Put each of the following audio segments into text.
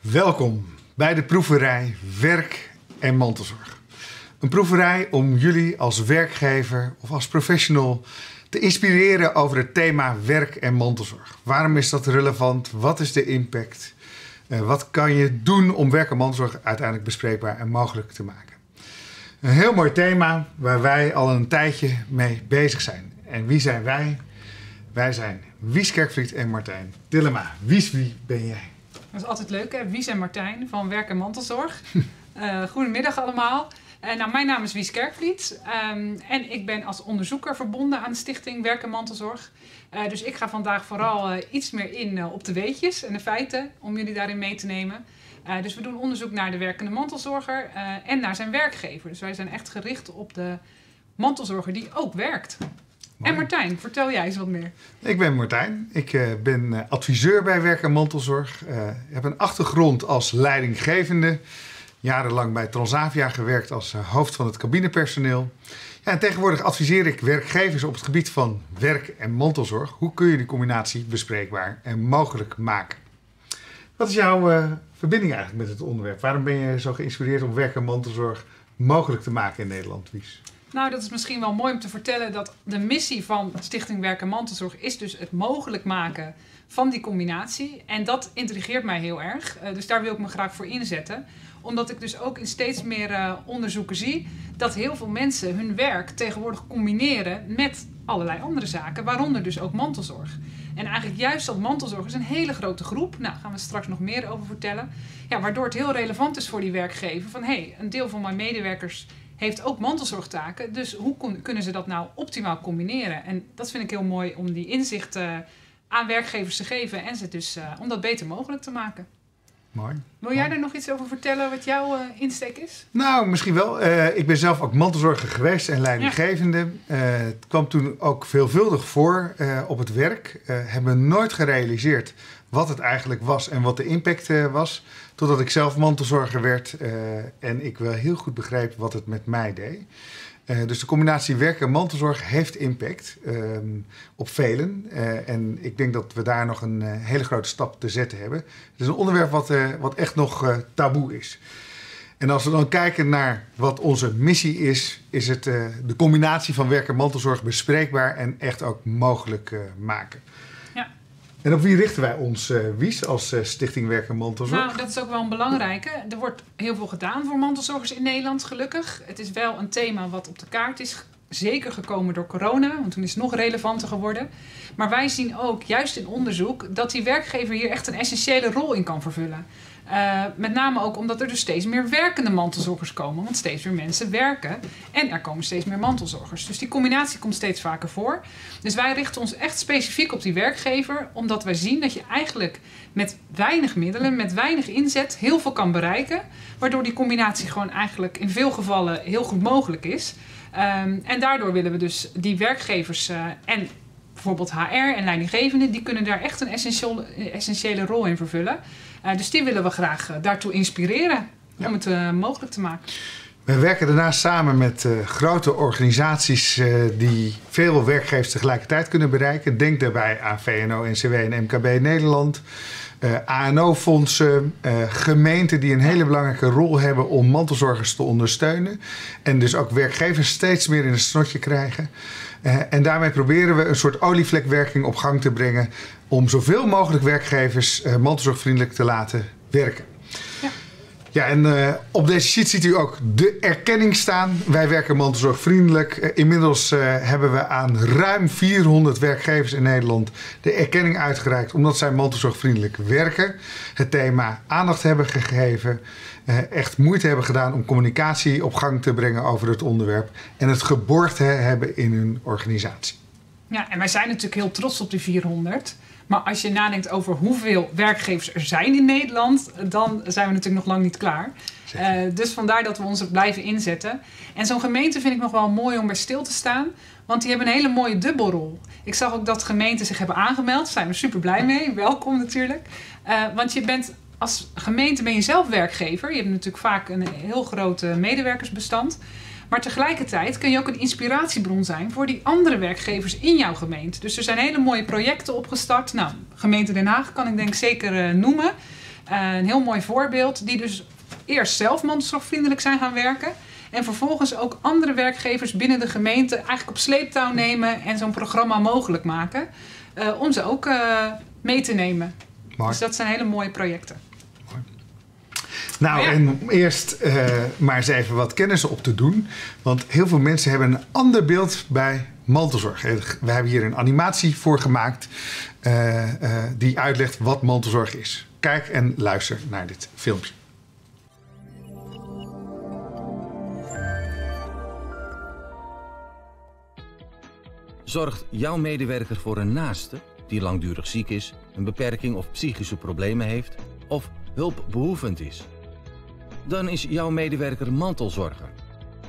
Welkom bij de proeverij Werk en Mantelzorg. Een proeverij om jullie als werkgever of als professional te inspireren over het thema werk en mantelzorg. Waarom is dat relevant? Wat is de impact? Uh, wat kan je doen om werk en mantelzorg uiteindelijk bespreekbaar en mogelijk te maken? Een heel mooi thema waar wij al een tijdje mee bezig zijn. En wie zijn wij? Wij zijn Wies Kerkvliet en Martijn Dillema. Wies, wie ben jij? Dat is altijd leuk, hè? Wies en Martijn van Werk en Mantelzorg. uh, goedemiddag allemaal. Uh, nou, mijn naam is Wies Kerkvliet um, en ik ben als onderzoeker verbonden aan de stichting Werk en Mantelzorg. Uh, dus ik ga vandaag vooral iets meer in op de weetjes en de feiten om jullie daarin mee te nemen. dus we doen onderzoek naar de werkende mantelzorger en naar zijn werkgever. Dus wij zijn echt gericht op de mantelzorger die ook werkt. En Martijn, vertel jij eens wat meer. Ik ben Martijn. Ik uh, ben uh, adviseur bij Werk en Mantelzorg. Uh, heb een achtergrond als leidinggevende. Jarenlang bij Transavia gewerkt als hoofd van het cabinepersoneel. Ja, en tegenwoordig adviseer ik werkgevers op het gebied van werk en mantelzorg. Hoe kun je die combinatie bespreekbaar en mogelijk maken? Wat is jouw verbinding eigenlijk met het onderwerp? Waarom ben je zo geïnspireerd om werk en mantelzorg mogelijk te maken in Nederland, Wies? Nou, dat is misschien wel mooi om te vertellen dat de missie van Stichting Werk en Mantelzorg is dus het mogelijk maken van die combinatie. En dat intrigeert mij heel erg. Uh, dus daar wil ik me graag voor inzetten. Omdat ik dus ook in steeds meer uh, onderzoeken zie dat heel veel mensen hun werk tegenwoordig combineren met allerlei andere zaken, waaronder dus ook mantelzorg. En eigenlijk juist dat mantelzorg is een hele grote groep. Nou, daar gaan we straks nog meer over vertellen. Ja, waardoor het heel relevant is voor die werkgever van hé, hey, een deel van mijn medewerkers heeft ook mantelzorgtaken. Dus hoe kunnen ze dat nou optimaal combineren? En dat vind ik heel mooi om die inzichten aan werkgevers te geven en ze dus, uh, om dat beter mogelijk te maken. Mooi. Wil jij er nog iets over vertellen wat jouw uh, insteek is? Nou, misschien wel. Uh, ik ben zelf ook mantelzorger geweest en leidinggevende. Ja. het kwam toen ook veelvuldig voor op het werk. hebben nooit gerealiseerd wat het eigenlijk was en wat de impact was. Totdat ik zelf mantelzorger werd uh, en ik wel heel goed begreep wat het met mij deed. Uh, dus de combinatie werk en mantelzorg heeft impact uh, op velen. Uh, en ik denk dat we daar nog een hele grote stap te zetten hebben. Het is een onderwerp wat, wat echt nog taboe is. En als we dan kijken naar wat onze missie is, is het de combinatie van werk en mantelzorg bespreekbaar en echt ook mogelijk maken. En op wie richten wij ons, uh, Wies, als uh, Stichting Werk en Mantelzorg? Nou, dat is ook wel een belangrijke. Er wordt heel veel gedaan voor mantelzorgers in Nederland, gelukkig. Het is wel een thema wat op de kaart is zeker gekomen door corona, want toen is het nog relevanter geworden. Maar wij zien ook, juist in onderzoek, dat die werkgever hier echt een essentiële rol in kan vervullen. Uh, met name ook omdat er dus steeds meer werkende mantelzorgers komen. Want steeds meer mensen werken en er komen steeds meer mantelzorgers. Dus die combinatie komt steeds vaker voor. Dus wij richten ons echt specifiek op die werkgever. Omdat wij zien dat je eigenlijk met weinig middelen, met weinig inzet, heel veel kan bereiken. Waardoor die combinatie gewoon eigenlijk in veel gevallen heel goed mogelijk is. Um, en daardoor willen we dus die werkgevers uh, en bijvoorbeeld HR en leidinggevenden, die kunnen daar echt een essentiële, essentiële rol in vervullen. Uh, dus die willen we graag uh, daartoe inspireren ja. om het uh, mogelijk te maken. We werken daarnaast samen met grote organisaties die veel werkgevers tegelijkertijd kunnen bereiken. Denk daarbij aan VNO, NCW en MKB Nederland. ANO-fondsen, gemeenten die een hele belangrijke rol hebben om mantelzorgers te ondersteunen. En dus ook werkgevers steeds meer in het snotje krijgen. Uh, en daarmee proberen we een soort olievlekwerking op gang te brengen om zoveel mogelijk werkgevers uh, mantelzorgvriendelijk te laten werken. Ja. Ja, en uh, op deze sheet ziet u ook de erkenning staan. Wij werken mantelzorgvriendelijk. Uh, inmiddels uh, hebben we aan ruim 400 werkgevers in Nederland de erkenning uitgereikt omdat zij mantelzorgvriendelijk werken. Het thema aandacht hebben gegeven. Echt moeite hebben gedaan om communicatie op gang te brengen over het onderwerp. En het geborgd hebben in hun organisatie. Ja, en wij zijn natuurlijk heel trots op die 400. Maar als je nadenkt over hoeveel werkgevers er zijn in Nederland, dan zijn we natuurlijk nog lang niet klaar. Uh, dus vandaar dat we ons er blijven inzetten. En zo'n gemeente vind ik nog wel mooi om bij stil te staan. Want die hebben een hele mooie dubbelrol. Ik zag ook dat gemeenten zich hebben aangemeld. Daar zijn we super blij mee. Welkom natuurlijk. Uh, want je bent als gemeente ben je zelf werkgever. Je hebt natuurlijk vaak een heel groot medewerkersbestand. Maar tegelijkertijd kun je ook een inspiratiebron zijn voor die andere werkgevers in jouw gemeente. Dus er zijn hele mooie projecten opgestart. Nou, gemeente Den Haag kan ik denk zeker uh, noemen. een heel mooi voorbeeld, die dus eerst zelf mantelzorgvriendelijk zijn gaan werken. En vervolgens ook andere werkgevers binnen de gemeente eigenlijk op sleeptouw nemen en zo'n programma mogelijk maken. Uh, om ze ook uh, mee te nemen. Dus dat zijn hele mooie projecten. Nou, ja. en om eerst uh, maar eens even wat kennis op te doen. Want heel veel mensen hebben een ander beeld bij mantelzorg. We hebben hier een animatie voor gemaakt die uitlegt wat mantelzorg is. Kijk en luister naar dit filmpje. Zorgt jouw medewerker voor een naaste die langdurig ziek is, een beperking of psychische problemen heeft of hulpbehoevend is? Dan is jouw medewerker mantelzorger.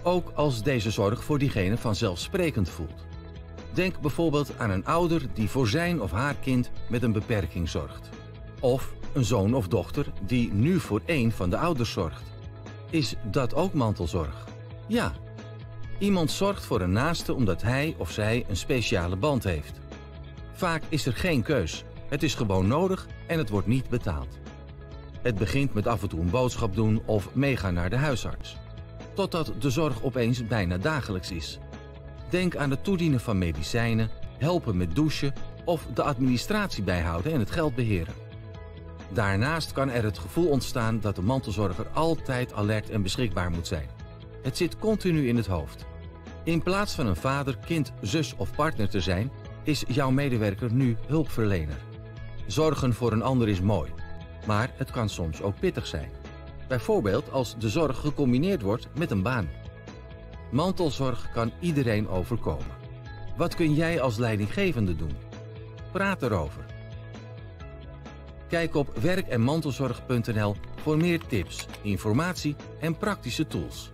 Ook als deze zorg voor diegene vanzelfsprekend voelt. Denk bijvoorbeeld aan een ouder die voor zijn of haar kind met een beperking zorgt. Of een zoon of dochter die nu voor één van de ouders zorgt. Is dat ook mantelzorg? Ja, Iemand zorgt voor een naaste omdat hij of zij een speciale band heeft. Vaak is er geen keus. Het is gewoon nodig en het wordt niet betaald. Het begint met af en toe een boodschap doen of meegaan naar de huisarts. Totdat de zorg opeens bijna dagelijks is. Denk aan het toedienen van medicijnen, helpen met douchen of de administratie bijhouden en het geld beheren. Daarnaast kan er het gevoel ontstaan dat de mantelzorger altijd alert en beschikbaar moet zijn. Het zit continu in het hoofd. In plaats van een vader, kind, zus of partner te zijn, is jouw medewerker nu hulpverlener. Zorgen voor een ander is mooi, maar het kan soms ook pittig zijn. Bijvoorbeeld als de zorg gecombineerd wordt met een baan. Mantelzorg kan iedereen overkomen. Wat kun jij als leidinggevende doen? Praat erover. Kijk op werkenmantelzorg.nl voor meer tips, informatie en praktische tools.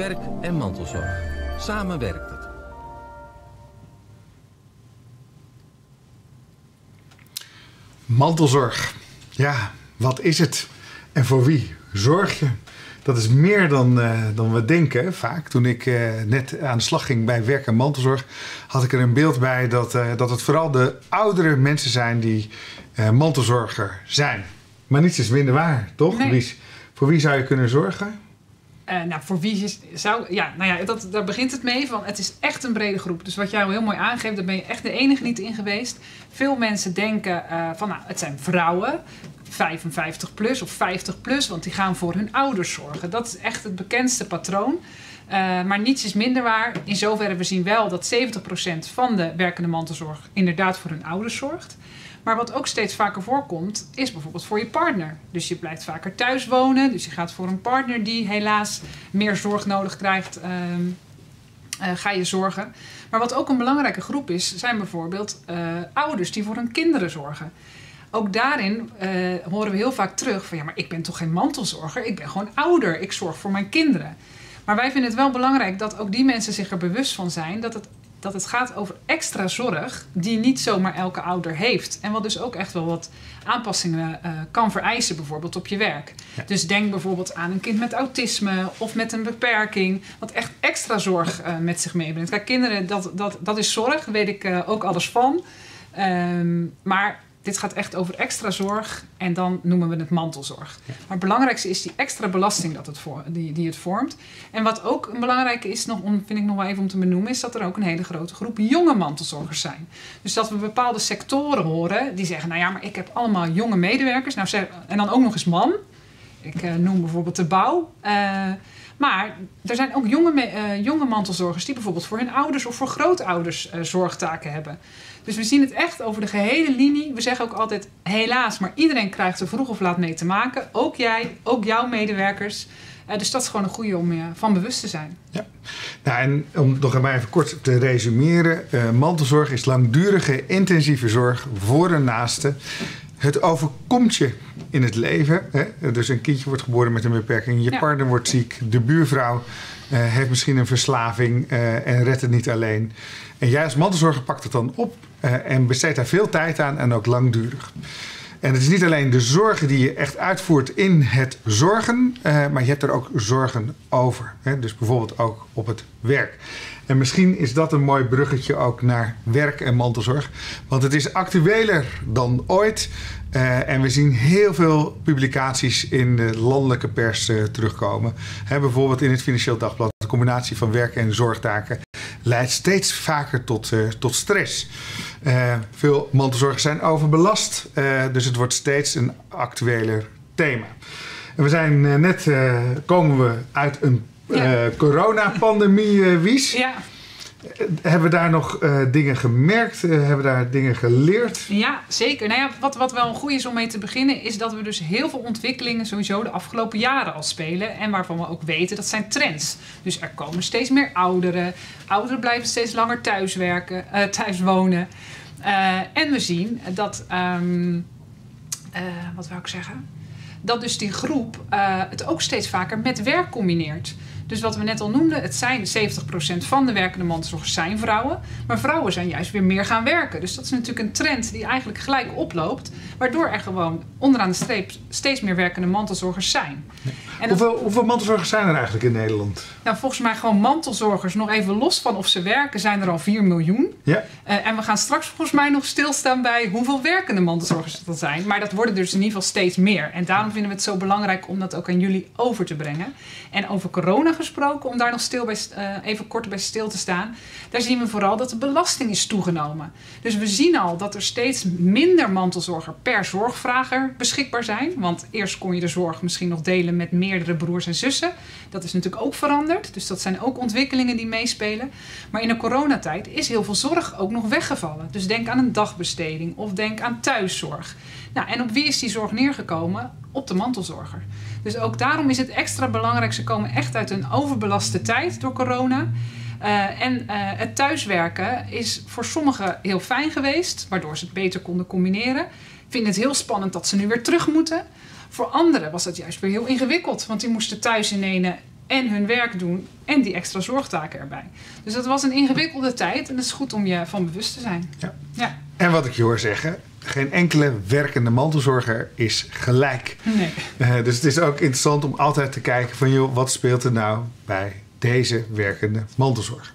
werk en mantelzorg. Samen werkt het. Mantelzorg. Ja, wat is het? En voor wie zorg je? Dat is meer dan, uh, dan we denken vaak. Toen ik uh, net aan de slag ging bij werk en mantelzorg, had ik er een beeld bij dat, uh, dat het vooral de oudere mensen zijn die mantelzorger zijn. Maar niets is minder waar, toch? Nee. Voor wie zou je kunnen zorgen? Uh, nou, voor wie is, zou. Ja, nou ja, dat, daar begint het mee. Van, het is echt een brede groep. Dus wat jij heel mooi aangeeft, daar ben je echt de enige niet in geweest. Veel mensen denken uh, van, nou, het zijn vrouwen. 55 plus of 50 plus, want die gaan voor hun ouders zorgen. Dat is echt het bekendste patroon. Uh, maar niets is minder waar. In zoverre we zien wel dat 70% van de werkende mantelzorg inderdaad voor hun ouders zorgt. Maar wat ook steeds vaker voorkomt, is bijvoorbeeld voor je partner. Dus je blijft vaker thuis wonen. Dus je gaat voor een partner die helaas meer zorg nodig krijgt. Uh, uh, ga je zorgen. Maar wat ook een belangrijke groep is, zijn bijvoorbeeld uh, ouders die voor hun kinderen zorgen. Ook daarin uh, horen we heel vaak terug van ja, maar ik ben toch geen mantelzorger, ik ben gewoon ouder, ik zorg voor mijn kinderen. Maar wij vinden het wel belangrijk dat ook die mensen zich er bewust van zijn dat het dat het gaat over extra zorg die niet zomaar elke ouder heeft. En wat dus ook echt wel wat aanpassingen uh, kan vereisen, bijvoorbeeld op je werk. Ja. Dus denk bijvoorbeeld aan een kind met autisme of met een beperking, wat echt extra zorg uh, met zich meebrengt. Kijk, kinderen, dat, dat, dat is zorg, daar weet ik uh, ook alles van. Um, maar dit gaat echt over extra zorg en dan noemen we het mantelzorg. Maar het belangrijkste is die extra belasting dat het voor, die, die het vormt. En wat ook belangrijk is, nog, vind ik nog wel even om te benoemen, is dat er ook een hele grote groep jonge mantelzorgers zijn. Dus dat we bepaalde sectoren horen die zeggen, nou ja, maar ik heb allemaal jonge medewerkers. Nou, en dan ook nog eens man. Ik uh, noem bijvoorbeeld de bouw. Uh, maar er zijn ook jonge, uh, jonge mantelzorgers die bijvoorbeeld voor hun ouders of voor grootouders uh, zorgtaken hebben. Dus we zien het echt over de gehele linie. We zeggen ook altijd helaas, maar iedereen krijgt er vroeg of laat mee te maken. Ook jij, ook jouw medewerkers. Uh, dus dat is gewoon een goede om je van bewust te zijn. Ja, nou, en om nog even kort te resumeren. Mantelzorg is langdurige, intensieve zorg voor een naaste. Het overkomt je in het leven. Hè? Dus een kindje wordt geboren met een beperking, je ja. partner wordt ziek, de buurvrouw uh, heeft misschien een verslaving uh, en redt het niet alleen. En jij als mantelzorger pakt het dan op uh, en besteedt daar veel tijd aan en ook langdurig. En het is niet alleen de zorgen die je echt uitvoert in het zorgen, maar je hebt er ook zorgen over. Hè? Dus bijvoorbeeld ook op het werk. En misschien is dat een mooi bruggetje ook naar werk en mantelzorg. Want het is actueler dan ooit. Uh, en we zien heel veel publicaties in de landelijke pers uh, terugkomen. He, bijvoorbeeld in het Financieel Dagblad. De combinatie van werk en zorgtaken leidt steeds vaker tot, uh, tot stress. veel mantelzorgers zijn overbelast. dus het wordt steeds een actueler thema. En we zijn net, komen we uit een ja. coronapandemie, Wies. Ja. Hebben we daar nog uh, dingen gemerkt? Uh, hebben we daar dingen geleerd? Ja, zeker. Nou ja, wat, wat wel een goed is om mee te beginnen, is dat we dus heel veel ontwikkelingen sowieso de afgelopen jaren al spelen. En waarvan we ook weten dat zijn trends. Dus er komen steeds meer ouderen. Ouderen blijven steeds langer thuiswerken, uh, thuis wonen. en we zien dat, um, wat wou ik zeggen? Dat dus die groep het ook steeds vaker met werk combineert. Dus wat we net al noemden, het zijn 70% van de werkende mantelzorgers zijn vrouwen. Maar vrouwen zijn juist weer meer gaan werken. Dus dat is natuurlijk een trend die eigenlijk gelijk oploopt. Waardoor er gewoon onderaan de streep steeds meer werkende mantelzorgers zijn. En hoeveel, hoeveel mantelzorgers zijn er eigenlijk in Nederland? Nou, volgens mij gewoon mantelzorgers, nog even los van of ze werken, zijn er al 4 miljoen. Ja. Uh, en we gaan straks volgens mij nog stilstaan bij hoeveel werkende mantelzorgers er zijn. Maar dat worden dus in ieder geval steeds meer. En daarom vinden we het zo belangrijk om dat ook aan jullie over te brengen. En over corona gesproken, om daar nog stil bij, uh, even kort bij stil te staan. Daar zien we vooral dat de belasting is toegenomen. Dus we zien al dat er steeds minder mantelzorger per zorgvrager beschikbaar zijn. Want eerst kon je de zorg misschien nog delen met meerdere broers en zussen. Dat is natuurlijk ook veranderd. Dus dat zijn ook ontwikkelingen die meespelen. Maar in de coronatijd is heel veel zorg ook nog weggevallen. Dus denk aan een dagbesteding of denk aan thuiszorg. Nou, en op wie is die zorg neergekomen? Op de mantelzorger. Dus ook daarom is het extra belangrijk. Ze komen echt uit een overbelaste tijd door corona. Uh, en uh, het thuiswerken is voor sommigen heel fijn geweest, waardoor ze het beter konden combineren. Vinden het heel spannend dat ze nu weer terug moeten. Voor anderen was dat juist weer heel ingewikkeld, want die moesten thuis inenen en hun werk doen en die extra zorgtaken erbij. Dus dat was een ingewikkelde tijd en het is goed om je van bewust te zijn. Ja. ja. En wat ik je hoor zeggen, geen enkele werkende mantelzorger is gelijk. Nee. Uh, dus het is ook interessant om altijd te kijken van joh, wat speelt er nou bij deze werkende mantelzorg.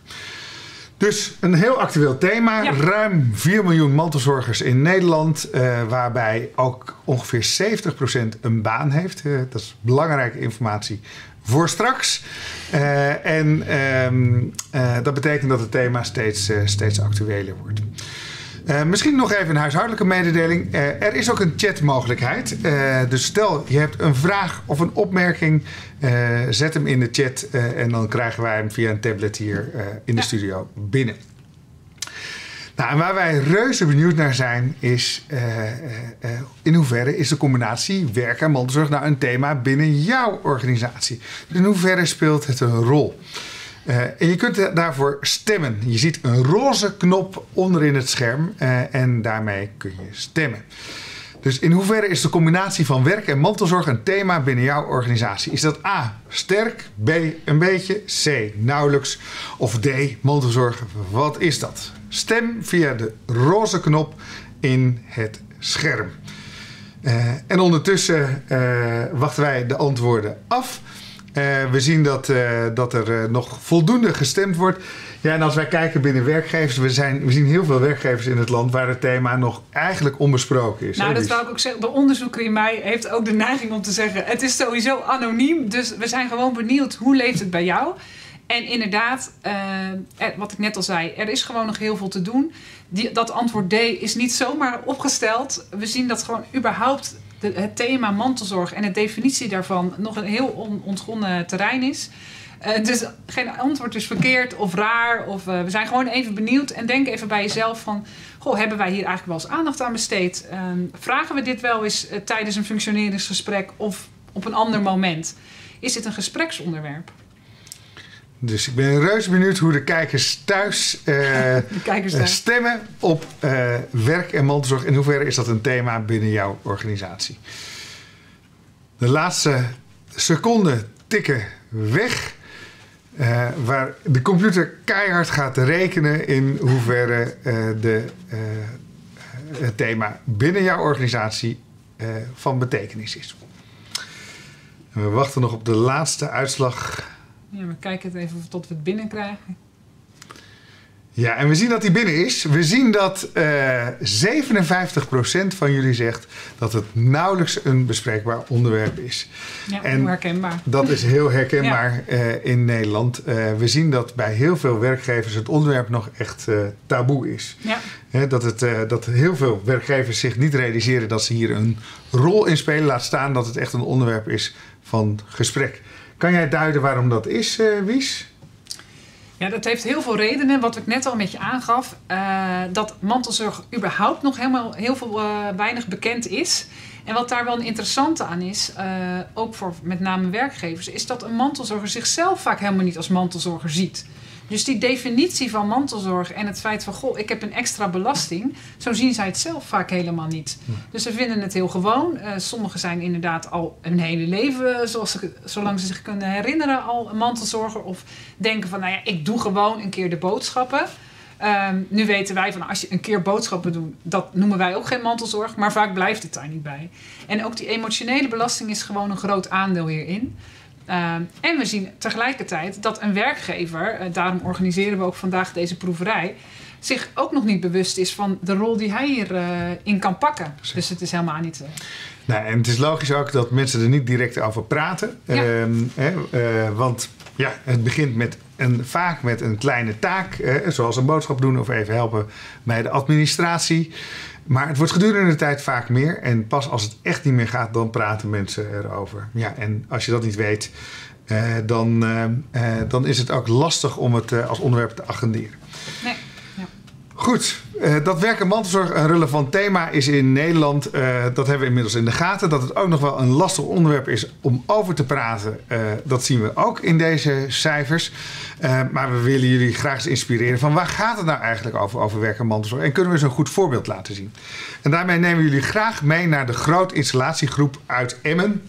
Dus een heel actueel thema. Ja. Ruim 4 miljoen mantelzorgers in Nederland, uh, waarbij ook ongeveer 70% een baan heeft. Uh, dat is belangrijke informatie voor straks. Uh, en um, dat betekent dat het thema steeds, steeds actueler wordt. Uh, misschien nog even een huishoudelijke mededeling. Uh, er is ook een chatmogelijkheid. Uh, dus stel je hebt een vraag of een opmerking, zet hem in de chat en dan krijgen wij hem via een tablet hier in de studio binnen. Nou, en waar wij reuze benieuwd naar zijn, is in hoeverre is de combinatie werk en mantelzorg nou een thema binnen jouw organisatie? In hoeverre speelt het een rol? Uh, en je kunt daarvoor stemmen. Je ziet een roze knop onderin het scherm uh, en daarmee kun je stemmen. Dus in hoeverre is de combinatie van werk en mantelzorg een thema binnen jouw organisatie? Is dat A, sterk, B, een beetje, C, nauwelijks of D, mantelzorg? Wat is dat? Stem via de roze knop in het scherm. Uh, en ondertussen wachten wij de antwoorden af. Uh, we zien dat, uh, dat er uh, nog voldoende gestemd wordt. Ja, en als wij kijken binnen werkgevers, we, zijn, we zien heel veel werkgevers in het land waar het thema nog eigenlijk onbesproken is. Nou, hè? dat wou ik ook zeggen. De onderzoeker in mij heeft ook de neiging om te zeggen: het is sowieso anoniem. Dus we zijn gewoon benieuwd hoe leeft het bij jou. En inderdaad, er, wat ik net al zei, er is gewoon nog heel veel te doen. Die, dat antwoord D is niet zomaar opgesteld. We zien dat gewoon überhaupt het thema mantelzorg en de definitie daarvan nog een heel on, ontgonnen terrein is. Uh, dus geen antwoord is verkeerd of raar. Of, uh, we zijn gewoon even benieuwd. En denk even bij jezelf van... Goh, hebben wij hier eigenlijk wel eens aandacht aan besteed? Uh, vragen we dit wel eens uh, tijdens een functioneringsgesprek of op een ander moment? Is dit een gespreksonderwerp? Dus ik ben reuze benieuwd hoe de kijkers thuis, uh, kijkers thuis. stemmen op uh, werk en mantelzorg. In hoeverre is dat een thema binnen jouw organisatie? De laatste seconden tikken weg. Uh, waar de computer keihard gaat rekenen in hoeverre de, het thema binnen jouw organisatie van betekenis is. We wachten nog op de laatste uitslag. Ja, we kijken het even tot we het binnenkrijgen. Ja, en we zien dat hij binnen is. We zien dat uh, 57% van jullie zegt dat het nauwelijks een bespreekbaar onderwerp is. Ja, en heel herkenbaar. Dat is heel herkenbaar ja. uh, in Nederland. Uh, we zien dat bij heel veel werkgevers het onderwerp nog echt taboe is. Ja. He, dat, het, dat heel veel werkgevers zich niet realiseren dat ze hier een rol in spelen. Laat staan dat het echt een onderwerp is van gesprek. Kan jij duiden waarom dat is, Wies? Ja, dat heeft heel veel redenen. Wat ik net al met je aangaf. Uh, dat mantelzorg überhaupt nog helemaal heel veel uh, weinig bekend is. En wat daar wel een interessante aan is, ook voor met name werkgevers, is dat een mantelzorger zichzelf vaak helemaal niet als mantelzorger ziet. Dus die definitie van mantelzorg en het feit van, goh, ik heb een extra belasting, zo zien zij het zelf vaak helemaal niet. Dus ze vinden het heel gewoon. Uh, sommigen zijn inderdaad al hun hele leven, zoals ze, zolang ze zich kunnen herinneren, al een mantelzorger. Of denken van, nou ja, ik doe gewoon een keer de boodschappen. Um, nu weten wij van als je een keer boodschappen doet, dat noemen wij ook geen mantelzorg, maar vaak blijft het daar niet bij. En ook die emotionele belasting is gewoon een groot aandeel hierin. Uh, en we zien tegelijkertijd dat een werkgever, uh, daarom organiseren we ook vandaag deze proeverij, zich ook nog niet bewust is van de rol die hij hierin uh, in kan pakken. Dus het is helemaal niet. Nou, en het is logisch ook dat mensen er niet direct over praten. Ja. Hè, want ja, het begint met een, vaak met een kleine taak, zoals een boodschap doen of even helpen bij de administratie. Maar het wordt gedurende de tijd vaak meer. En pas als het echt niet meer gaat, dan praten mensen erover. Ja, en als je dat niet weet, uh, dan, uh, uh, dan is het ook lastig om het als onderwerp te agenderen. Nee. Goed, uh, dat werk en mantelzorg een relevant thema is in Nederland. Uh, dat hebben we inmiddels in de gaten. Dat het ook nog wel een lastig onderwerp is om over te praten. Uh, dat zien we ook in deze cijfers. maar we willen jullie graag eens inspireren van waar gaat het nou eigenlijk over, over werk en mantelzorg? En kunnen we eens een goed voorbeeld laten zien? En daarmee nemen we jullie graag mee naar de grote installatiegroep uit Emmen.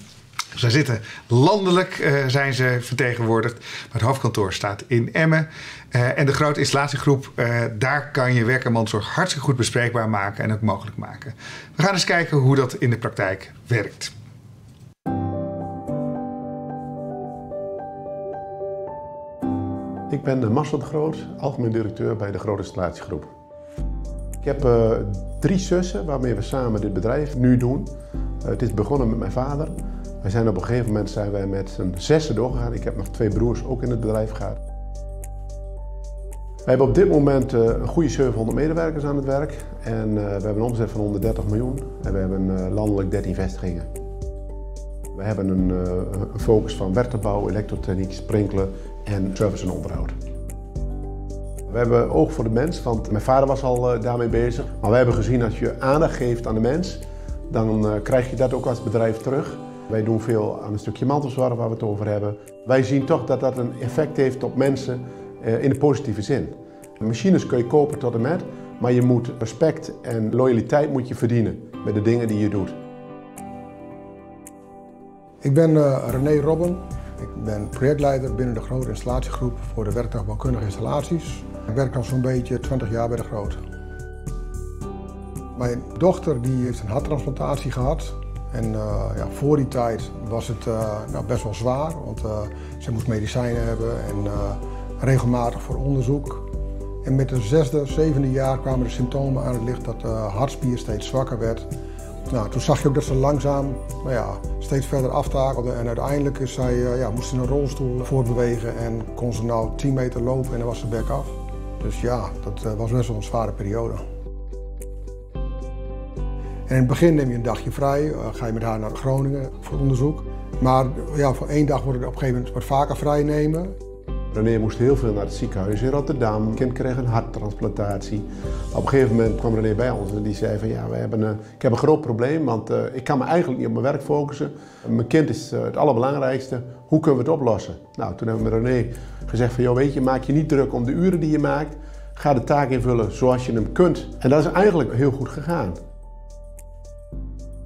Zij zitten landelijk, zijn ze vertegenwoordigd. Maar het hoofdkantoor staat in Emmen. Uh, en de grote installatiegroep, uh, daar kan je werk en mantelzorg hartstikke goed bespreekbaar maken en ook mogelijk maken. We gaan eens kijken hoe dat in de praktijk werkt. Ik ben Marcel de Groot, algemeen directeur bij de grote installatiegroep. Ik heb uh, drie zussen waarmee we samen dit bedrijf nu doen. het is begonnen met mijn vader. Wij zijn op een gegeven moment zijn wij met z'n zessen doorgegaan. Ik heb nog twee broers ook in het bedrijf gehad. We hebben op dit moment uh, een goede 700 medewerkers aan het werk. En uh, we hebben een omzet van 130 miljoen. En we hebben uh, landelijk 13 vestigingen. We hebben een, focus van werktuigbouw, elektrotechniek, sprinkelen en service en onderhoud. We hebben oog voor de mens, want mijn vader was al daarmee bezig. Maar we hebben gezien dat je aandacht geeft aan de mens, dan krijg je dat ook als bedrijf terug. Wij doen veel aan een stukje mantelzorg waar we het over hebben. Wij zien toch dat dat een effect heeft op mensen in de positieve zin. Machines kun je kopen tot en met, maar je moet respect en loyaliteit moet je verdienen met de dingen die je doet. Ik ben uh, René Robben. Ik ben projectleider binnen de grote installatiegroep voor de werktuigbouwkundige installaties. Ik werk al zo'n beetje 20 jaar bij de grote. Mijn dochter die heeft een harttransplantatie gehad. En uh, ja, voor die tijd was het nou, best wel zwaar, want ze moest medicijnen hebben en regelmatig voor onderzoek. En met het zesde, zevende jaar kwamen de symptomen aan het licht dat de hartspier steeds zwakker werd. Nou, toen zag je ook dat ze langzaam nou ja, steeds verder aftakelde en uiteindelijk is zij, ja, moest ze een rolstoel voortbewegen en kon ze nou 10 meter lopen en dan was ze back af. Dus ja, dat was best wel een zware periode. En in het begin neem je een dagje vrij, uh, ga je met haar naar Groningen voor onderzoek. Maar ja, voor één dag wordt het op een gegeven moment wat vaker vrij nemen. René moest heel veel naar het ziekenhuis in Rotterdam. Het kind kreeg een harttransplantatie. Op een gegeven moment kwam René bij ons en die zei van ja, we hebben een, ik heb een groot probleem, want uh, ik kan me eigenlijk niet op mijn werk focussen. Mijn kind is uh, het allerbelangrijkste. Hoe kunnen we het oplossen? Nou, toen hebben we René gezegd van joh, weet je, maak je niet druk om de uren die je maakt. Ga de taak invullen zoals je hem kunt. En dat is eigenlijk heel goed gegaan.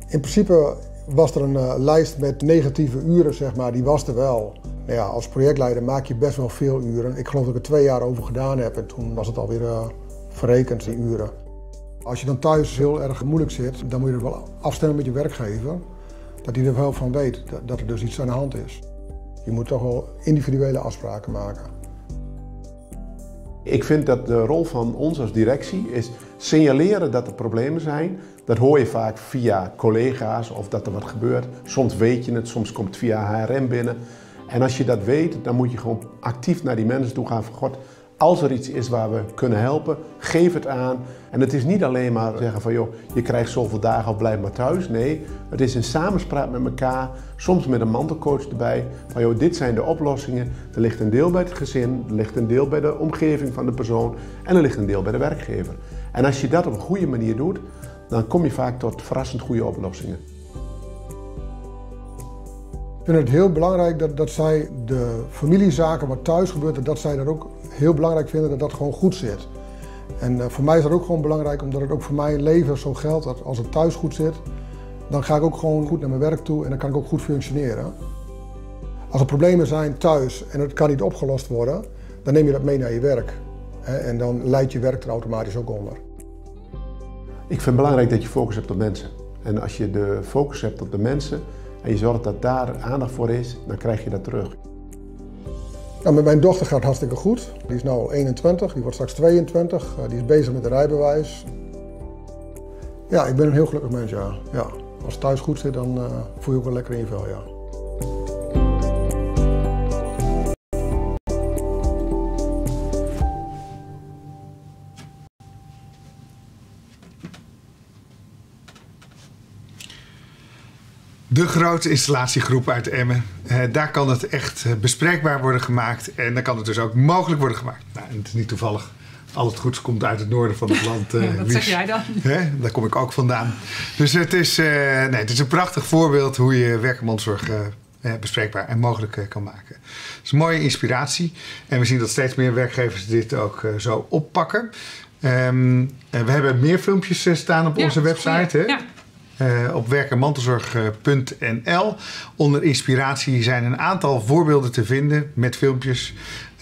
In principe was er een lijst met negatieve uren, zeg maar, die was er wel. Nou ja, als projectleider maak je best wel veel uren. Ik geloof dat ik er twee jaar over gedaan heb en toen was het alweer uh, verrekend, die uren. Als je dan thuis heel erg moeilijk zit, dan moet je er wel afstemmen met je werkgever. Dat hij er wel van weet dat, dat er dus iets aan de hand is. Je moet toch wel individuele afspraken maken. Ik vind dat de rol van ons als directie is signaleren dat er problemen zijn. Dat hoor je vaak via collega's of dat er wat gebeurt. Soms weet je het, soms komt het via HRM binnen. En als je dat weet, dan moet je gewoon actief naar die mensen toe gaan van God, als er iets is waar we kunnen helpen, geef het aan. En het is niet alleen maar zeggen van joh, je krijgt zoveel dagen of blijf maar thuis. Nee, het is in samenspraak met elkaar, soms met een mantelcoach erbij. Van joh, dit zijn de oplossingen. Er ligt een deel bij het gezin, er ligt een deel bij de omgeving van de persoon en er ligt een deel bij de werkgever. En als je dat op een goede manier doet, dan kom je vaak tot verrassend goede oplossingen. Ik vind het heel belangrijk dat, dat zij de familiezaken wat thuis gebeurt, dat zij dat ook heel belangrijk vinden dat dat gewoon goed zit. En eh, voor mij is dat ook gewoon belangrijk, omdat het ook voor mijn leven zo geldt dat als het thuis goed zit, dan ga ik ook gewoon goed naar mijn werk toe en dan kan ik ook goed functioneren. Als er problemen zijn thuis en het kan niet opgelost worden, dan neem je dat mee naar je werk. En dan leidt je werk er automatisch ook onder. Ik vind het belangrijk dat je focus hebt op mensen. En als je de focus hebt op de mensen en je zorgt dat daar aandacht voor is, dan krijg je dat terug. Nou, met mijn dochter gaat het hartstikke goed. Die is nu 21, die wordt straks 22, eh, die is bezig met een rijbewijs. Ja, ik ben een heel gelukkig mens, ja. ja. Als het thuis goed zit, dan uh, voel je ook wel lekker in je vel, ja. De grote installatiegroep uit Emmen. Uh, daar kan het echt eh, bespreekbaar worden gemaakt. En dan kan het dus ook mogelijk worden gemaakt. Nou, en het is niet toevallig. Al het goeds komt uit het noorden van het land. Uh, ja, dat zeg jij dan. Daar kom ik ook vandaan. Dus het is, nee, het is een prachtig voorbeeld hoe je werkmandzorg bespreekbaar en mogelijk kan maken. Het is een mooie inspiratie. En we zien dat steeds meer werkgevers dit ook zo oppakken. Um, we hebben meer filmpjes staan op ja, onze website. Hè? Ja. Uh, op werkenmantelzorg.nl. Onder inspiratie zijn een aantal voorbeelden te vinden met filmpjes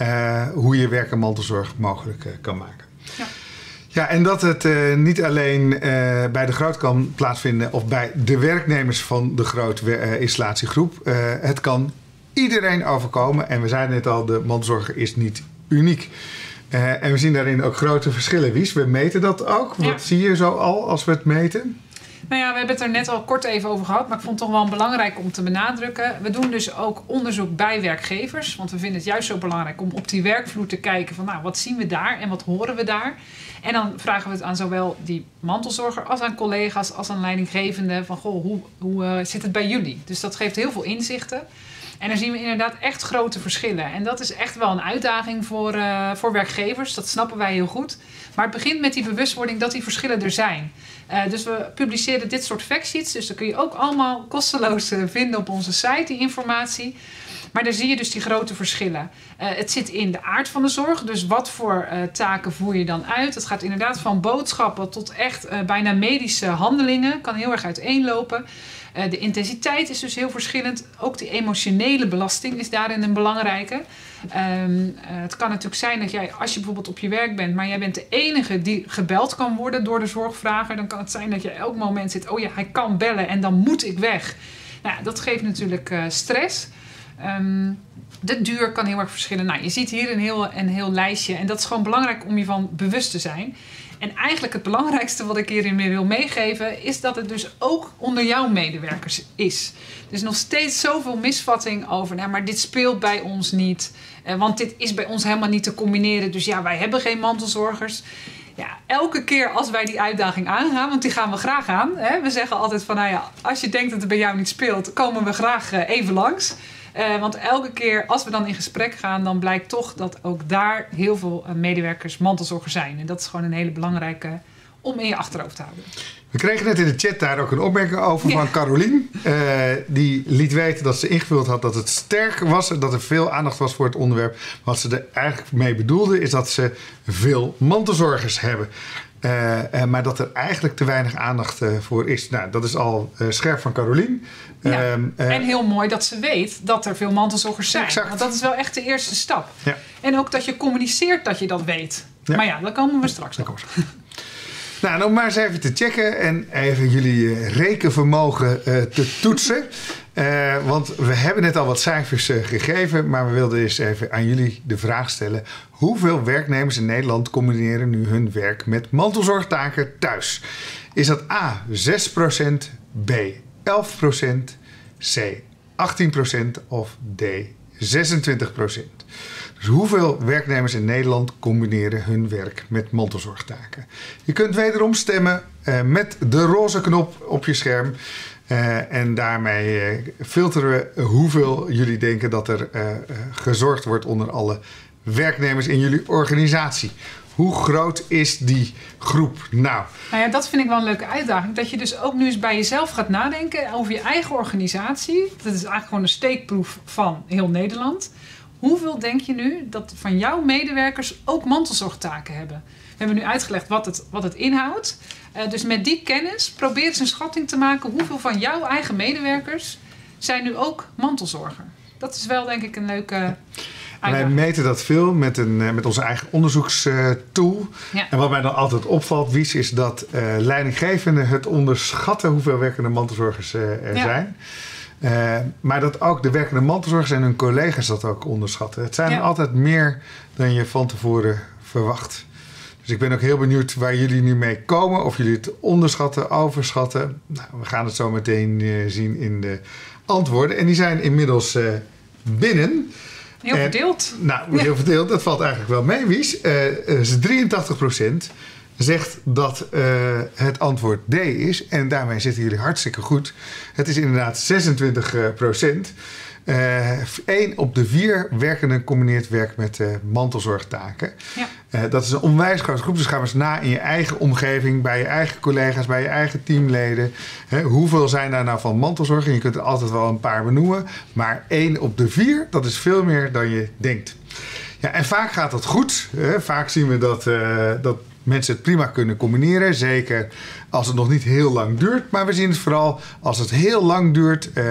uh, hoe je werk en mantelzorg mogelijk uh, kan maken. Ja. ja, en dat het niet alleen bij de groot kan plaatsvinden of bij de werknemers van de grote installatiegroep. het kan iedereen overkomen. En we zeiden net al, de mantelzorger is niet uniek. en we zien daarin ook grote verschillen. Wies, we meten dat ook. Wat Ja. zie je zo al als we het meten? Nou ja, we hebben het er net al kort even over gehad, maar ik vond het toch wel belangrijk om te benadrukken. We doen dus ook onderzoek bij werkgevers, want we vinden het juist zo belangrijk om op die werkvloer te kijken van nou, wat zien we daar en wat horen we daar. En dan vragen we het aan zowel die mantelzorger als aan collega's als aan leidinggevenden van goh, hoe, hoe uh, zit het bij jullie? Dus dat geeft heel veel inzichten. En dan zien we inderdaad echt grote verschillen. En dat is echt wel een uitdaging voor, uh, voor werkgevers. Dat snappen wij heel goed. Maar het begint met die bewustwording dat die verschillen er zijn. Uh, dus we publiceren dit soort factsheets. Dus dat kun je ook allemaal kosteloos uh, vinden op onze site, die informatie. Maar daar zie je dus die grote verschillen. Uh, het zit in de aard van de zorg. Dus wat voor taken voer je dan uit? Het gaat inderdaad van boodschappen tot echt bijna medische handelingen. Kan heel erg uiteenlopen. De intensiteit is dus heel verschillend. Ook de emotionele belasting is daarin een belangrijke. Uh, het kan natuurlijk zijn dat jij, als je bijvoorbeeld op je werk bent, maar jij bent de enige die gebeld kan worden door de zorgvrager, dan kan het zijn dat je elk moment zit, oh ja, hij kan bellen en dan moet ik weg. Nou, dat geeft natuurlijk stress. Um, de duur kan heel erg verschillen. Nou, je ziet hier een heel, een heel lijstje en dat is gewoon belangrijk om je van bewust te zijn. En eigenlijk het belangrijkste wat ik hierin wil meegeven, is dat het dus ook onder jouw medewerkers is. Er is nog steeds zoveel misvatting over, nou, maar dit speelt bij ons niet. Eh, want dit is bij ons helemaal niet te combineren. Dus ja, wij hebben geen mantelzorgers. Ja, elke keer als wij die uitdaging aangaan, want die gaan we graag aan. Hè? We zeggen altijd van, nou ja, als je denkt dat het bij jou niet speelt, komen we graag uh, even langs. Uh, want elke keer als we dan in gesprek gaan, dan blijkt toch dat ook daar heel veel uh, medewerkers mantelzorgers zijn. En dat is gewoon een hele belangrijke om in je achterhoofd te houden. We kregen net in de chat daar ook een opmerking over ja. van Carolien. Uh, die liet weten dat ze ingevuld had dat het sterk was. Dat er veel aandacht was voor het onderwerp. Wat ze er eigenlijk mee bedoelde is dat ze veel mantelzorgers hebben. Uh, uh, maar dat er eigenlijk te weinig aandacht uh, voor is. Nou, dat is al scherp van Carolien. Ja. Um, en heel mooi dat ze weet dat er veel mantelzorgers zijn. Exact. Want dat is wel echt de eerste stap. Ja. En ook dat je communiceert dat je dat weet. Ja. Maar ja, daar komen we straks op. Nou, nog maar eens even te checken en even jullie rekenvermogen te toetsen. Uh, want we hebben net al wat cijfers uh, gegeven, maar we wilden eens even aan jullie de vraag stellen: hoeveel werknemers in Nederland combineren nu hun werk met mantelzorgtaken thuis? Is dat A 6%, B 11%, C 18% of D 26%? Dus hoeveel werknemers in Nederland combineren hun werk met mantelzorgtaken? Je kunt wederom stemmen uh, met de roze knop op je scherm. Uh, en daarmee uh, filteren we hoeveel jullie denken dat er gezorgd wordt onder alle werknemers in jullie organisatie. Hoe groot is die groep nou? Nou ja, dat vind ik wel een leuke uitdaging. Dat je dus ook nu eens bij jezelf gaat nadenken over je eigen organisatie. Dat is eigenlijk gewoon een steekproef van heel Nederland. Hoeveel denk je nu dat van jouw medewerkers ook mantelzorgtaken hebben? We hebben nu uitgelegd wat het, wat het inhoudt. Uh, dus met die kennis probeer eens een schatting te maken hoeveel van jouw eigen medewerkers zijn nu ook mantelzorger. Dat is wel denk ik een leuke. Wij meten dat veel met, een, eh, met onze eigen onderzoekstool. Ja. En wat mij dan altijd opvalt, Wies, is dat uh, leidinggevenden het onderschatten hoeveel werkende mantelzorgers uh, er ja. zijn. Uh, maar dat ook de werkende mantelzorgers en hun collega's dat ook onderschatten. Het zijn ja. altijd meer dan je van tevoren verwacht. Dus ik ben ook heel benieuwd waar jullie nu mee komen. Of jullie het onderschatten, overschatten. Nou, we gaan het zo meteen uh, zien in de antwoorden. En die zijn inmiddels uh, binnen. Heel en, verdeeld. Nou, heel verdeeld. Dat valt eigenlijk wel mee, Wies. is 83 procent zegt dat uh, het antwoord D is. En daarmee zitten jullie hartstikke goed. Het is inderdaad 26 uh, procent. Eén op de vier werkenden combineert werk met uh, mantelzorgtaken. Ja. dat is een onwijs grote groep. Dus ga eens na in je eigen omgeving, bij je eigen collega's, bij je eigen teamleden. Hoeveel zijn daar nou van mantelzorg? En je kunt er altijd wel een paar benoemen. Maar één op de vier, dat is veel meer dan je denkt. Ja, en vaak gaat dat goed. Vaak zien we dat, dat mensen het prima kunnen combineren. Zeker als het nog niet heel lang duurt. Maar we zien het vooral als het heel lang duurt. Uh,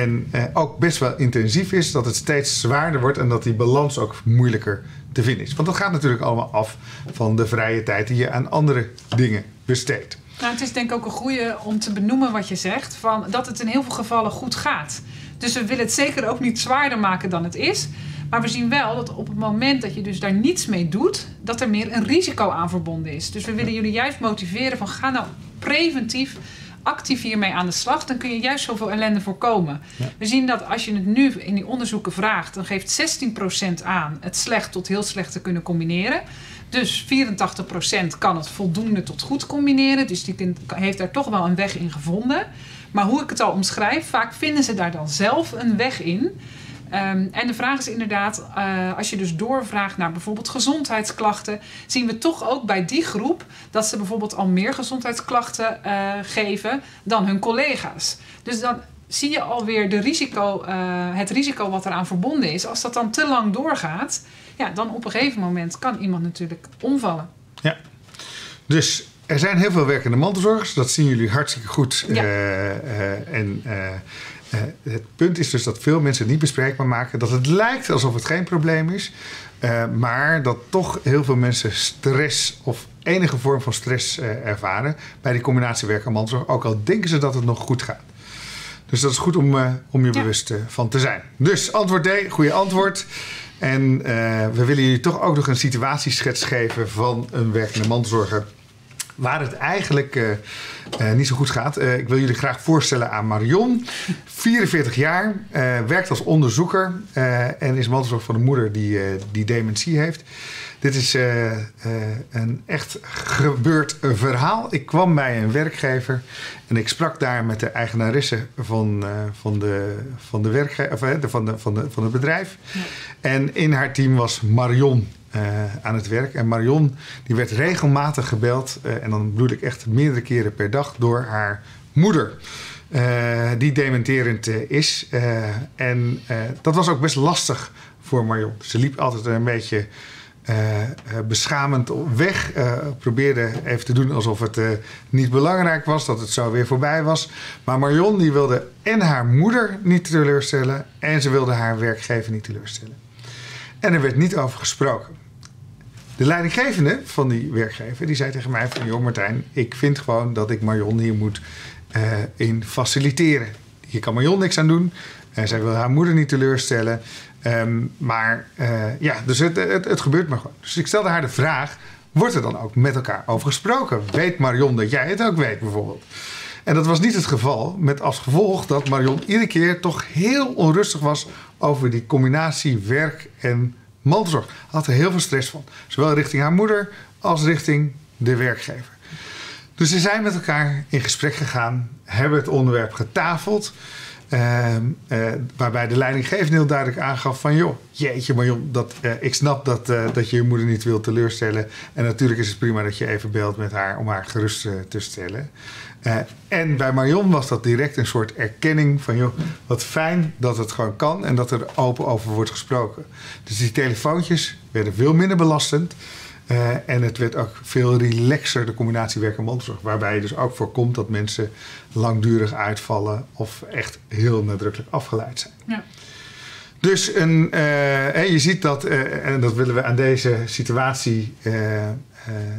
en uh, ook best wel intensief is. Dat het steeds zwaarder wordt. En dat die balans ook moeilijker te vinden is. Want dat gaat natuurlijk allemaal af van de vrije tijd die je aan andere dingen besteedt. Nou, het is denk ik ook een goede om te benoemen wat je zegt. Van dat het in heel veel gevallen goed gaat. Dus we willen het zeker ook niet zwaarder maken dan het is. Maar we zien wel dat op het moment dat je dus daar niets mee doet, dat er meer een risico aan verbonden is. Dus we willen jullie juist motiveren van ga nou preventief actief hiermee aan de slag, dan kun je juist zoveel ellende voorkomen. We zien dat als je het nu in die onderzoeken vraagt, dan geeft 16% aan het slecht tot heel slecht te kunnen combineren. Dus 84% kan het voldoende tot goed combineren. Dus die heeft daar toch wel een weg in gevonden. Maar hoe ik het al omschrijf, vaak vinden ze daar dan zelf een weg in. Um, en de vraag is inderdaad, uh, als je dus doorvraagt naar bijvoorbeeld gezondheidsklachten, zien we toch ook bij die groep dat ze bijvoorbeeld al meer gezondheidsklachten uh, geven dan hun collega's. Dus dan zie je alweer de risico, uh, het risico wat eraan verbonden is. Als dat dan te lang doorgaat, ja, dan op een gegeven moment kan iemand natuurlijk omvallen. Ja, dus er zijn heel veel werkende mantelzorgers. Dat zien jullie hartstikke goed. Ja. en uh, het punt is dus dat veel mensen het niet bespreekbaar maken. Dat het lijkt alsof het geen probleem is. Uh, maar dat toch heel veel mensen stress of enige vorm van stress uh, ervaren bij die combinatie werk en mantelzorg. Ook al denken ze dat het nog goed gaat. Dus dat is goed om, om je ja. bewust van te zijn. Dus antwoord D, goede antwoord. En we willen jullie toch ook nog een situatieschets geven van een werkende mantelzorger waar het eigenlijk uh, uh, niet zo goed gaat. Uh, ik wil jullie graag voorstellen aan Marion. 44 jaar, werkt als onderzoeker en is mantelzorg van de moeder die, die dementie heeft. Dit is een echt gebeurd verhaal. Ik kwam bij een werkgever en ik sprak daar met de eigenaresse van, van, de, van, de werkge- of, van, de, van, de, van het bedrijf. Ja. En in haar team was Marion aan het werk. En Marion die werd regelmatig gebeld, uh, en dan bedoel ik echt meerdere keren per dag, door haar moeder. Uh, die dementerend is. en dat was ook best lastig voor Marion. Ze liep altijd een beetje beschamend weg. probeerde even te doen alsof het niet belangrijk was, dat het zo weer voorbij was. Maar Marion die wilde en haar moeder niet teleurstellen en ze wilde haar werkgever niet teleurstellen. En er werd niet over gesproken. De leidinggevende van die werkgever die zei tegen mij van... joh Martijn, ik vind gewoon dat ik Marion hier moet uh, in faciliteren. hier kan Marion niks aan doen. En zij wil haar moeder niet teleurstellen. Ehm, maar uh, ja, dus het, het, het, gebeurt maar gewoon. Dus ik stelde haar de vraag: wordt er dan ook met elkaar over gesproken? Weet Marion dat jij het ook weet, bijvoorbeeld? En dat was niet het geval, met als gevolg dat Marion iedere keer toch heel onrustig was over die combinatie werk en mantelzorg. Had er heel veel stress van. Zowel richting haar moeder als richting de werkgever. Dus ze zijn met elkaar in gesprek gegaan, hebben het onderwerp getafeld. Uh, uh, waarbij de leidinggevende heel duidelijk aangaf van... joh, jeetje Marion, dat, uh, ik snap dat, dat je je moeder niet wil teleurstellen. En natuurlijk is het prima dat je even belt met haar om haar gerust te stellen. En bij Marion was dat direct een soort erkenning van... joh, wat fijn dat het gewoon kan en dat er open over wordt gesproken. Dus die telefoontjes werden veel minder belastend... Uh, en het werd ook veel relaxer, de combinatie werk en mantelzorg. Waarbij je dus ook voorkomt dat mensen langdurig uitvallen of echt heel nadrukkelijk afgeleid zijn. Ja. Dus een, uh, je ziet dat, uh, en dat willen we aan deze situatie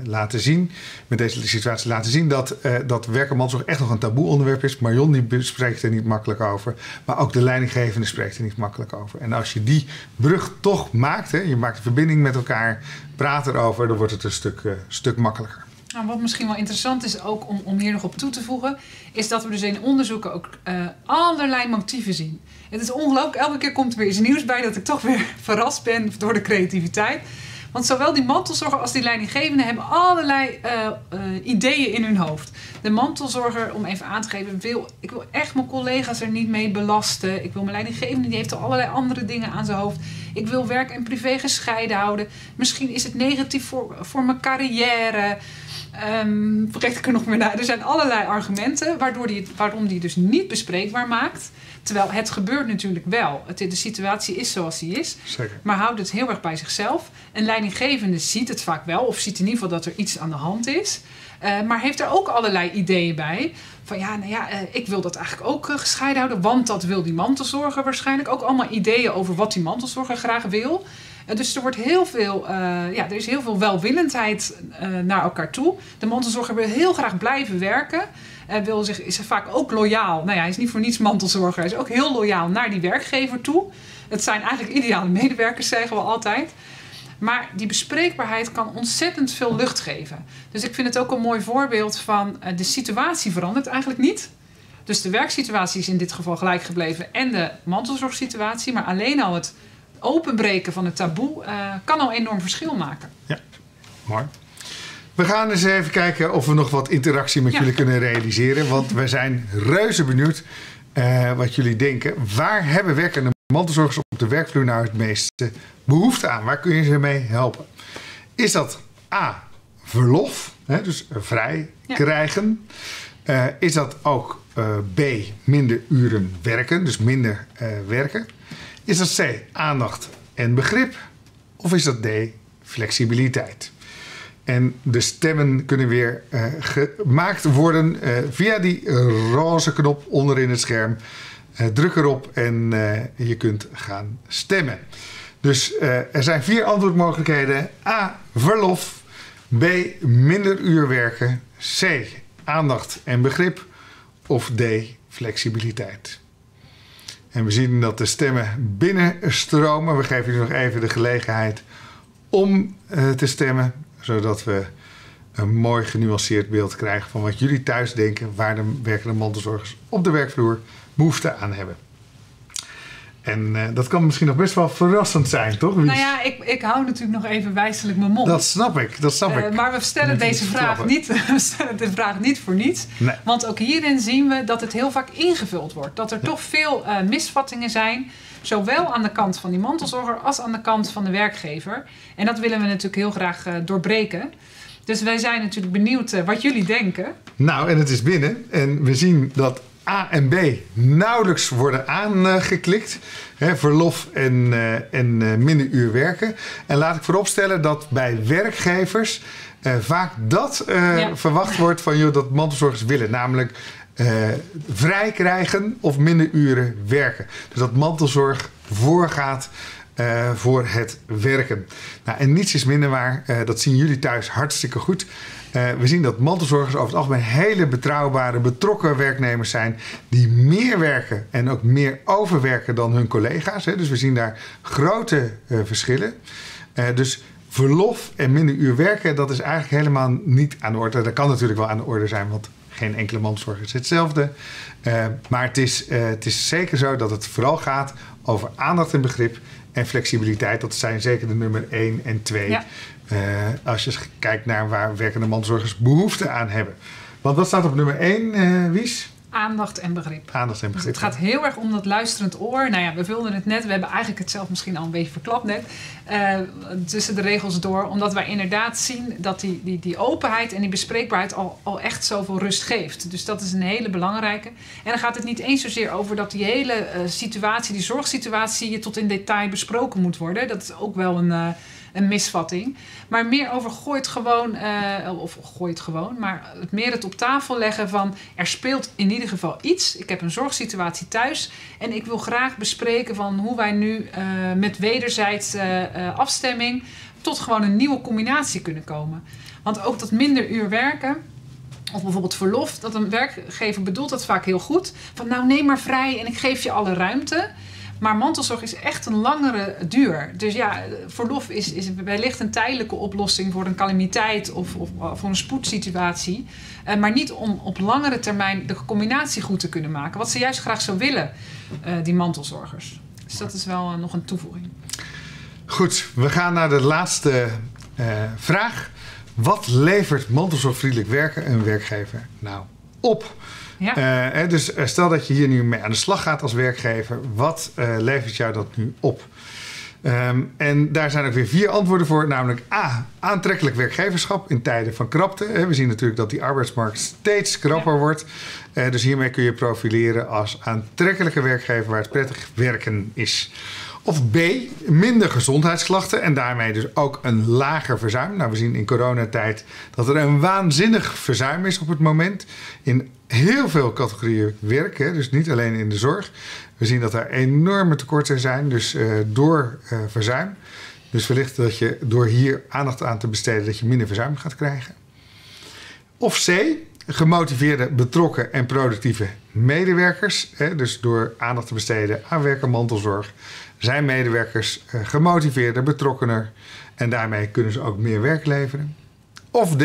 laten zien, met deze situatie laten zien, dat, uh, dat werk en mantelzorg echt nog een taboe onderwerp is. Marion die spreekt er niet makkelijk over, maar ook de leidinggevende spreekt er niet makkelijk over. En als je die brug toch maakt, hè, je maakt de verbinding met elkaar, praat erover, dan wordt het een stuk, uh, stuk makkelijker. Nou, wat misschien wel interessant is ook om, om hier nog op toe te voegen, is dat we dus in onderzoeken ook allerlei motieven zien. Het is ongelooflijk, elke keer komt er weer iets nieuws bij dat ik toch weer verrast ben door de creativiteit. Want zowel die mantelzorger als die leidinggevende hebben allerlei uh, uh, ideeën in hun hoofd. De mantelzorger, om even aan te geven, wil, ik wil echt mijn collega's er niet mee belasten. Ik wil mijn leidinggevende, die heeft al allerlei andere dingen aan zijn hoofd. Ik wil werk en privé gescheiden houden. Misschien is het negatief voor, voor mijn carrière. Um, vergeet ik er nog meer naar. Er zijn allerlei argumenten waardoor die, waarom die dus niet bespreekbaar maakt. Terwijl het gebeurt natuurlijk wel. Het, de situatie is zoals die is. Zeker. Maar houdt het heel erg bij zichzelf. Een leidinggevende ziet het vaak wel. Of ziet in ieder geval dat er iets aan de hand is. Uh, maar heeft er ook allerlei ideeën bij. Van ja, nou ja, uh, ik wil dat eigenlijk ook uh, gescheiden houden. Want dat wil die mantelzorger waarschijnlijk. Ook allemaal ideeën over wat die mantelzorger graag wil. dus er, wordt heel veel, ja, er is heel veel welwillendheid naar elkaar toe. De mantelzorger wil heel graag blijven werken. Uh, wil zich, is vaak ook loyaal. Nou ja, hij is niet voor niets mantelzorger. Hij is ook heel loyaal naar die werkgever toe. Het zijn eigenlijk ideale medewerkers, zeggen we altijd. Maar die bespreekbaarheid kan ontzettend veel lucht geven. Dus ik vind het ook een mooi voorbeeld van uh, de situatie verandert eigenlijk niet. Dus de werksituatie is in dit geval gelijk gebleven en de mantelzorgsituatie. Maar alleen al het openbreken van het taboe uh, kan al enorm verschil maken. Ja, mooi. We gaan eens even kijken of we nog wat interactie met ja. jullie kunnen realiseren. Want we zijn reuze benieuwd uh, wat jullie denken. Waar hebben werkende mantelzorgers op de werkvloer nou het meeste behoefte aan? Waar kun je ze mee helpen? Is dat A, verlof, hè, dus vrij ja. krijgen? Uh, is dat ook uh, B, minder uren werken, dus minder werken? Is dat C, aandacht en begrip? Of is dat D, flexibiliteit? En de stemmen kunnen weer uh, gemaakt worden uh, via die roze knop onderin het scherm. Uh, druk erop en je kunt gaan stemmen. Dus er zijn vier antwoordmogelijkheden. A. Verlof. B. Minder uur werken. C. Aandacht en begrip. Of D. Flexibiliteit. En we zien dat de stemmen binnenstromen. We geven u nog even de gelegenheid om te stemmen zodat we een mooi genuanceerd beeld krijgen van wat jullie thuis denken, waar de werkende mantelzorgers op de werkvloer behoefte aan hebben. En uh, dat kan misschien nog best wel verrassend zijn, toch? Nou ja, ik, ik hou natuurlijk nog even wijselijk mijn mond. Dat snap ik, dat snap uh, ik. Maar we stellen deze vraag niet, we stellen de vraag niet voor niets. Nee. Want ook hierin zien we dat het heel vaak ingevuld wordt. Dat er ja. toch veel uh, misvattingen zijn. Zowel aan de kant van die mantelzorger als aan de kant van de werkgever. En dat willen we natuurlijk heel graag doorbreken. Dus wij zijn natuurlijk benieuwd wat jullie denken. Nou, en het is binnen. En we zien dat A en B nauwelijks worden aangeklikt. Hè, verlof en, uh, en uh, minder uur werken. En laat ik vooropstellen dat bij werkgevers uh, vaak dat ja. verwacht wordt van joh, dat mantelzorgers willen. Namelijk vrij krijgen of minder uren werken. Dus dat mantelzorg voorgaat uh, voor het werken. Nou, en niets is minder waar, uh, dat zien jullie thuis hartstikke goed. We zien dat mantelzorgers over het algemeen hele betrouwbare, betrokken werknemers zijn. die meer werken en ook meer overwerken dan hun collega's. Hè. Dus we zien daar grote verschillen. dus verlof en minder uur werken, dat is eigenlijk helemaal niet aan de orde. Dat kan natuurlijk wel aan de orde zijn, want geen enkele mantelzorger is hetzelfde. Uh, maar het is, uh, het is zeker zo dat het vooral gaat over aandacht en begrip en flexibiliteit. Dat zijn zeker de nummer 1 en 2. Ja. Uh, als je kijkt naar waar werkende mantelzorgers behoefte aan hebben. Want wat staat op nummer 1, Wies? Aandacht en begrip. Aandacht en begrip. Dus het gaat heel erg om dat luisterend oor. Nou ja, we vulden het net. We hebben eigenlijk het zelf misschien al een beetje verklapt net. Uh, tussen de regels door. Omdat wij inderdaad zien dat die, die, die openheid en die bespreekbaarheid al, al echt zoveel rust geeft. Dus dat is een hele belangrijke. En dan gaat het niet eens zozeer over dat die hele uh, situatie, die zorgsituatie, je tot in detail besproken moet worden. Dat is ook wel een. Uh, een misvatting. Maar meer over gooi het gewoon, uh, of gooi het gewoon, maar meer het op tafel leggen van er speelt in ieder geval iets. Ik heb een zorgsituatie thuis en ik wil graag bespreken van hoe wij nu uh, met wederzijds uh, afstemming tot gewoon een nieuwe combinatie kunnen komen. Want ook dat minder uur werken of bijvoorbeeld verlof, dat een werkgever bedoelt dat vaak heel goed. Van nou neem maar vrij en ik geef je alle ruimte. Maar mantelzorg is echt een langere duur. Dus ja, verlof is, is wellicht een tijdelijke oplossing voor een calamiteit of, of, voor een spoedsituatie. Uh, maar niet om op langere termijn de combinatie goed te kunnen maken. Wat ze juist graag zo willen, uh, die mantelzorgers. Dus dat is wel uh, nog een toevoeging. Goed, we gaan naar de laatste vraag. Wat levert mantelzorgvriendelijk werken een werkgever nou op? Ja. Uh, dus eh, stel dat je hier nu mee aan de slag gaat als werkgever. Wat uh, levert jou dat nu op? Um, en daar zijn ook weer vier antwoorden voor. Namelijk A, aantrekkelijk werkgeverschap in tijden van krapte. We zien natuurlijk dat die arbeidsmarkt steeds krapper ja. wordt. Uh, dus hiermee kun je profileren als aantrekkelijke werkgever waar het prettig werken is. Of B, minder gezondheidsklachten en daarmee dus ook een lager verzuim. Nou, we zien in coronatijd dat er een waanzinnig verzuim is op het moment. In heel veel categorieën werk, hè, dus niet alleen in de zorg. We zien dat er enorme tekorten zijn, dus uh, door uh, verzuim. Dus wellicht dat je door hier aandacht aan te besteden, dat je minder verzuim gaat krijgen. Of C, gemotiveerde, betrokken en productieve medewerkers. Hè, dus door aandacht te besteden aan werk en mantelzorg zijn medewerkers uh, gemotiveerder, betrokkener en daarmee kunnen ze ook meer werk leveren. Of D,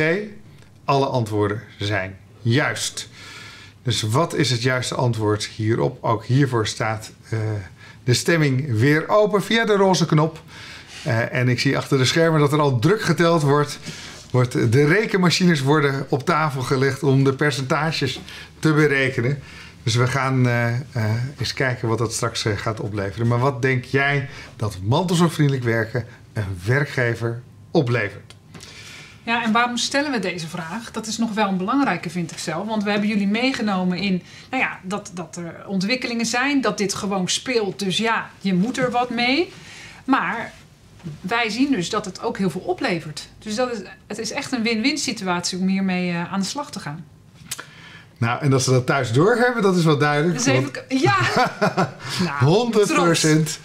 alle antwoorden zijn juist. Dus wat is het juiste antwoord hierop? Ook hiervoor staat uh, de stemming weer open via de roze knop. Uh, en ik zie achter de schermen dat er al druk geteld wordt. wordt. De rekenmachines worden op tafel gelegd om de percentages te berekenen. Dus we gaan uh, uh, eens kijken wat dat straks uh, gaat opleveren. Maar wat denk jij dat mantelzorgvriendelijk werken een werkgever oplevert? Ja, en waarom stellen we deze vraag? Dat is nog wel een belangrijke, vind ik zelf. Want we hebben jullie meegenomen in nou ja, dat, dat er ontwikkelingen zijn, dat dit gewoon speelt. Dus ja, je moet er wat mee. Maar wij zien dus dat het ook heel veel oplevert. Dus dat is, het is echt een win-win situatie om hiermee aan de slag te gaan. Nou, en dat ze dat thuis doorgeven, dat is wel duidelijk. Dus even, ja! nou, 100 procent.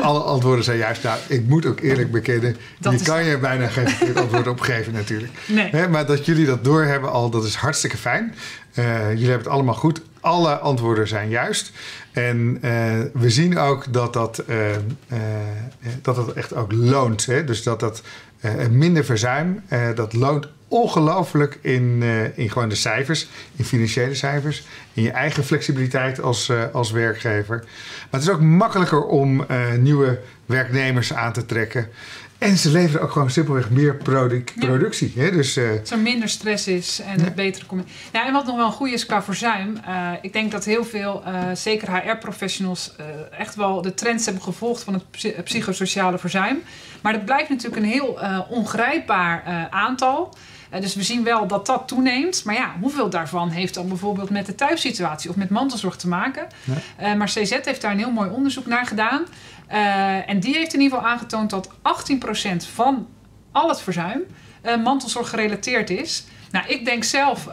alle antwoorden zijn juist. Nou, ik moet ook eerlijk bekennen, dat je kan je bijna geen antwoord op geven natuurlijk. Nee. He, maar dat jullie dat doorhebben al, dat is hartstikke fijn. Uh, jullie hebben het allemaal goed. Alle antwoorden zijn juist. En uh, we zien ook dat dat, uh, dat, dat echt ook loont. Hè? Dus dat dat minder verzuim, dat loont ongelooflijk in, uh, in gewoon de cijfers, in financiële cijfers, in je eigen flexibiliteit als, uh, als werkgever. Maar het is ook makkelijker om uh, nieuwe werknemers aan te trekken. En ze leveren ook gewoon simpelweg meer produc productie. Hè? Dus, dat er minder stress is en ja. betere communicatie. Ja, en wat nog wel een goede is qua verzuim. Ik denk dat heel veel, zeker HR-professionals, echt wel de trends hebben gevolgd van het psychosociale verzuim. Maar dat blijft natuurlijk een heel ongrijpbaar aantal. Uh, dus we zien wel dat dat toeneemt. Maar ja, hoeveel daarvan heeft dan bijvoorbeeld met de thuissituatie of met mantelzorg te maken? Ja. Uh, maar CZ heeft daar een heel mooi onderzoek naar gedaan. Uh, en die heeft in ieder geval aangetoond dat 18% van al het verzuim mantelzorg gerelateerd is. Nou, ik denk zelf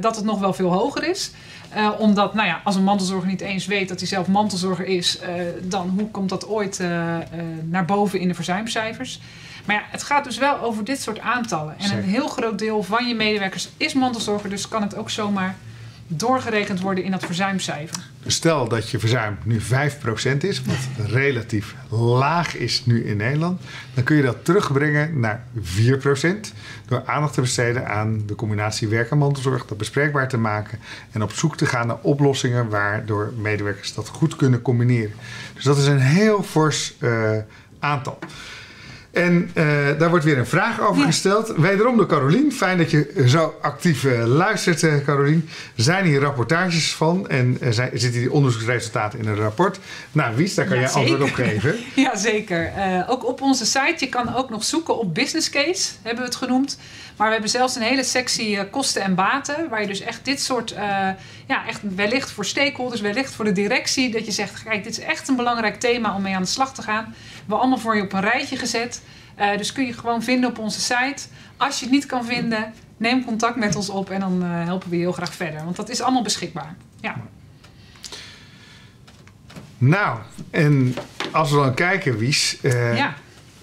dat het nog wel veel hoger is. Uh, omdat, nou ja, als een mantelzorger niet eens weet dat hij zelf mantelzorger is, uh, dan hoe komt dat ooit naar boven in de verzuimcijfers? Maar ja, het gaat dus wel over dit soort aantallen. En een heel groot deel van je medewerkers is mantelzorger, dus kan het ook zomaar doorgerekend worden in dat verzuimcijfer. Stel dat je verzuim nu 5% is, wat relatief laag is nu in Nederland, dan kun je dat terugbrengen naar 4% door aandacht te besteden aan de combinatie werk en mantelzorg, dat bespreekbaar te maken en op zoek te gaan naar oplossingen waardoor medewerkers dat goed kunnen combineren. Dus dat is een heel fors uh, aantal. En uh, daar wordt weer een vraag over ja. gesteld. Wederom door Carolien. Fijn dat je zo actief uh, luistert, uh, Carolien. Zijn hier rapportages van en zijn, zitten die onderzoeksresultaten in een rapport? Nou, Wies, daar kan ja, jij zeker. antwoord op geven. ja, zeker. ook op onze site. Je kan ook nog zoeken op business case, hebben we het genoemd. Maar we hebben zelfs een hele sectie kosten en baten. Waar je dus echt dit soort, ja, echt wellicht voor stakeholders, wellicht voor de directie. Dat je zegt, kijk, dit is echt een belangrijk thema om mee aan de slag te gaan. We hebben allemaal voor je op een rijtje gezet. Uh, dus kun je gewoon vinden op onze site. Als je het niet kan vinden, neem contact met ons op en dan uh, helpen we je heel graag verder. Want dat is allemaal beschikbaar. Ja. Nou, en als we dan kijken, Wies, uh, ja.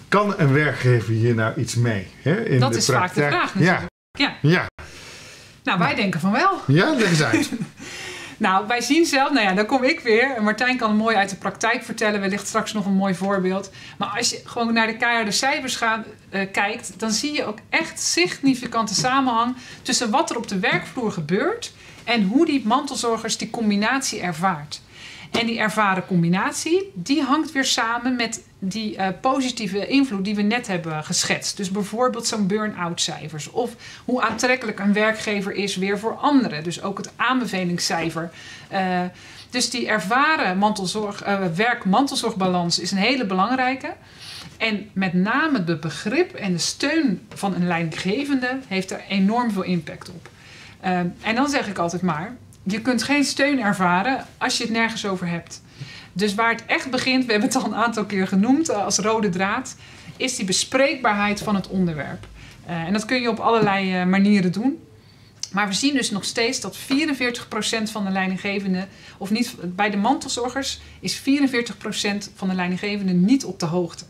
kan een werkgever hier nou iets mee? Hè, in dat de is praktijk? vaak de vraag natuurlijk. Ja. ja. ja. Nou, wij denken van wel. Ja, leg eens uit. Nou, wij zien zelf, nou ja, dan kom ik weer. Martijn kan mooi uit de praktijk vertellen, wellicht straks nog een mooi voorbeeld. Maar als je gewoon naar de keiharde cijfers gaat, uh, kijkt, dan zie je ook echt significante samenhang tussen wat er op de werkvloer gebeurt en hoe die mantelzorgers die combinatie ervaart. En die ervaren combinatie, die hangt weer samen met die uh, positieve invloed die we net hebben geschetst. Dus bijvoorbeeld zo'n burn-out cijfers. Of hoe aantrekkelijk een werkgever is weer voor anderen. Dus ook het aanbevelingscijfer. Uh, dus die ervaren mantelzorg, uh, werk-mantelzorgbalans is een hele belangrijke. En met name de begrip en de steun van een leidinggevende heeft er enorm veel impact op. en dan zeg ik altijd maar, je kunt geen steun ervaren als je het nergens over hebt. Dus waar het echt begint, we hebben het al een aantal keer genoemd eh, als rode draad, is die bespreekbaarheid van het onderwerp. Uh, en dat kun je op allerlei uh, manieren doen. Maar we zien dus nog steeds dat 44% van de leidinggevenden, of niet bij de mantelzorgers, is 44% van de leidinggevenden niet op de hoogte.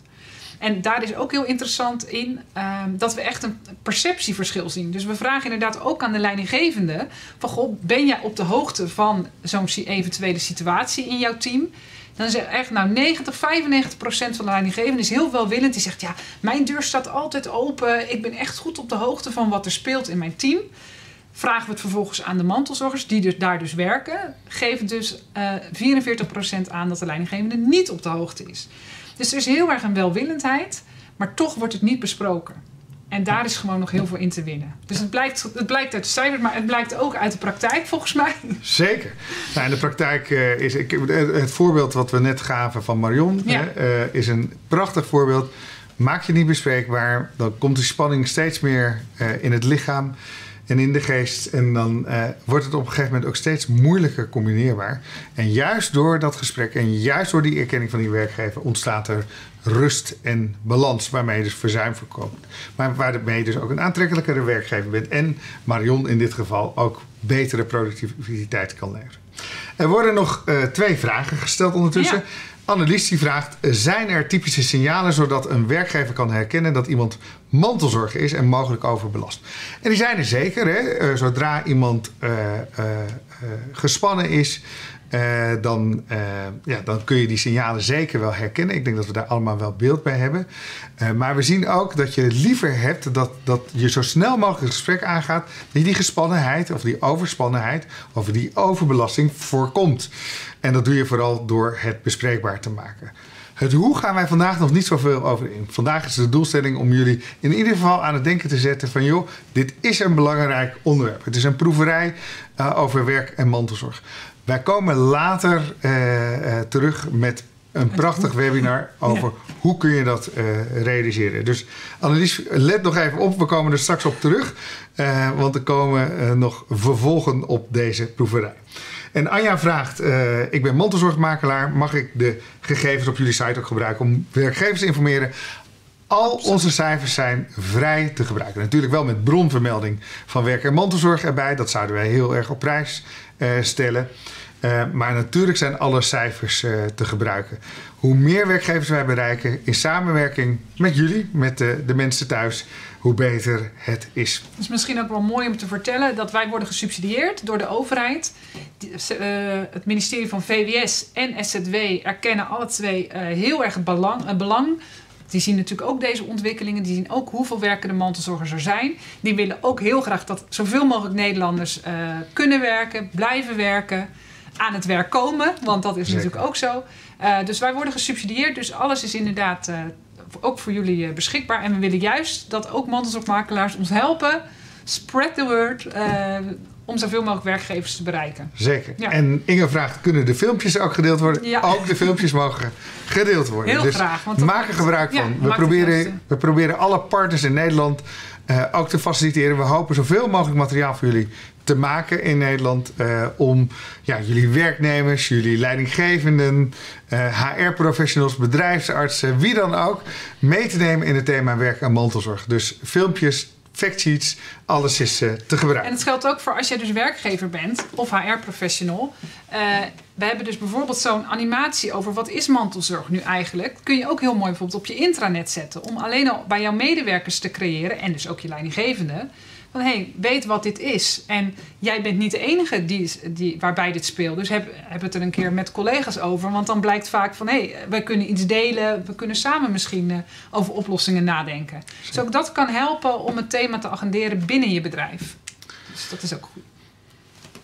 En daar is ook heel interessant in uh, dat we echt een perceptieverschil zien. Dus we vragen inderdaad ook aan de leidinggevende: van goh, ben jij op de hoogte van zo'n eventuele situatie in jouw team? Dan is echt, nou, 90, 95 procent van de leidinggevende is heel welwillend. Die zegt, ja, mijn deur staat altijd open. Ik ben echt goed op de hoogte van wat er speelt in mijn team. Vragen we het vervolgens aan de mantelzorgers, die dus daar dus werken. Geven dus uh, eh, 44 procent aan dat de leidinggevende niet op de hoogte is. Dus er is heel erg een welwillendheid, maar toch wordt het niet besproken. En daar is gewoon nog heel veel in te winnen. Dus het blijkt, het blijkt uit de cijfers, maar het blijkt ook uit de praktijk volgens mij. Zeker. Nou, in de praktijk uh, is ik, het voorbeeld wat we net gaven van Marion hè, uh, is een prachtig voorbeeld. Maak je niet bespreekbaar, dan komt de spanning steeds meer uh, in het lichaam en in de geest. En dan uh, wordt het op een gegeven moment ook steeds moeilijker combineerbaar. En juist door dat gesprek en juist door die erkenning van die werkgever ontstaat er rust en balans waarmee je dus verzuim voorkomt. Maar waarmee je dus ook een aantrekkelijkere werkgever bent. En Marion in dit geval ook betere productiviteit kan leveren. Er worden nog uh, twee vragen gesteld ondertussen. Annelies die vraagt: zijn er typische signalen zodat een werkgever kan herkennen dat iemand mantelzorg is en mogelijk overbelast? En die zijn er zeker. Hè? Uh, zodra iemand uh, uh, gespannen is, dan, ja, dan kun je die signalen zeker wel herkennen. Ik denk dat we daar allemaal wel beeld bij hebben. Maar we zien ook dat je liever hebt dat, dat je zo snel mogelijk het gesprek aangaat. Dat die gespannenheid of die overspannenheid of die overbelasting voorkomt. En dat doe je vooral door het bespreekbaar te maken. Het hoe gaan wij vandaag nog niet zoveel over in. Vandaag is de doelstelling om jullie in ieder geval aan het denken te zetten van joh, dit is een belangrijk onderwerp. Het is een proeverij uh, over werk en mantelzorg. Wij komen later uh, uh, terug met een prachtig webinar over ja. hoe kun je dat realiseren. Dus Annelies, let nog even op. We komen er straks op terug. want er komen nog vervolgen op deze proeverij. En Anja vraagt, ik ben mantelzorgmakelaar. Mag ik de gegevens op jullie site ook gebruiken om werkgevers te informeren Al onze cijfers zijn vrij te gebruiken. Natuurlijk wel met bronvermelding van werk- en mantelzorg erbij. Dat zouden wij heel erg op prijs uh, stellen. Uh, maar natuurlijk zijn alle cijfers uh, te gebruiken. Hoe meer werkgevers wij bereiken in samenwerking met jullie, met de, de mensen thuis, hoe beter het is. Het is misschien ook wel mooi om te vertellen dat wij worden gesubsidieerd door de overheid. het ministerie van VWS en SZW erkennen alle twee heel erg het belang, het belang die zien natuurlijk ook deze ontwikkelingen. Die zien ook hoeveel werkende mantelzorgers er zijn. Die willen ook heel graag dat zoveel mogelijk Nederlanders uh, kunnen werken, blijven werken, aan het werk komen. Want dat is Zeker. natuurlijk ook zo. Uh, dus wij worden gesubsidieerd. Dus alles is inderdaad uh, ook voor jullie beschikbaar. En we willen juist dat ook mantelzorgmakelaars ons helpen. Spread the word om zoveel mogelijk werkgevers te bereiken. Zeker. Ja. En Inge vraagt, kunnen de filmpjes ook gedeeld worden? Ja. Ook de filmpjes mogen gedeeld worden. Heel dus graag. Want maak er gebruik van. we, proberen, we proberen alle partners in Nederland uh, ook te faciliteren. We hopen zoveel mogelijk materiaal voor jullie te maken in Nederland. Uh, om ja, jullie werknemers, jullie leidinggevenden, HR-professionals, bedrijfsartsen, wie dan ook, mee te nemen in het thema werk en mantelzorg. Dus filmpjes, factsheets, alles is uh, te gebruiken. En het geldt ook voor als jij dus werkgever bent of HR-professional. Uh, we hebben dus bijvoorbeeld zo'n animatie over wat is mantelzorg nu eigenlijk. Kun je ook heel mooi bijvoorbeeld op je intranet zetten. Om alleen al bij jouw medewerkers te creëren en dus ook je leidinggevende van hé, hey, weet wat dit is. En jij bent niet de enige die, die, waarbij dit speelt. Dus heb, heb het er een keer met collega's over. Want dan blijkt vaak van hé, hey, wij kunnen iets delen. We kunnen samen misschien uh, over oplossingen nadenken. Dus ook dat kan helpen om het thema te agenderen binnen je bedrijf. Dus dat is ook goed.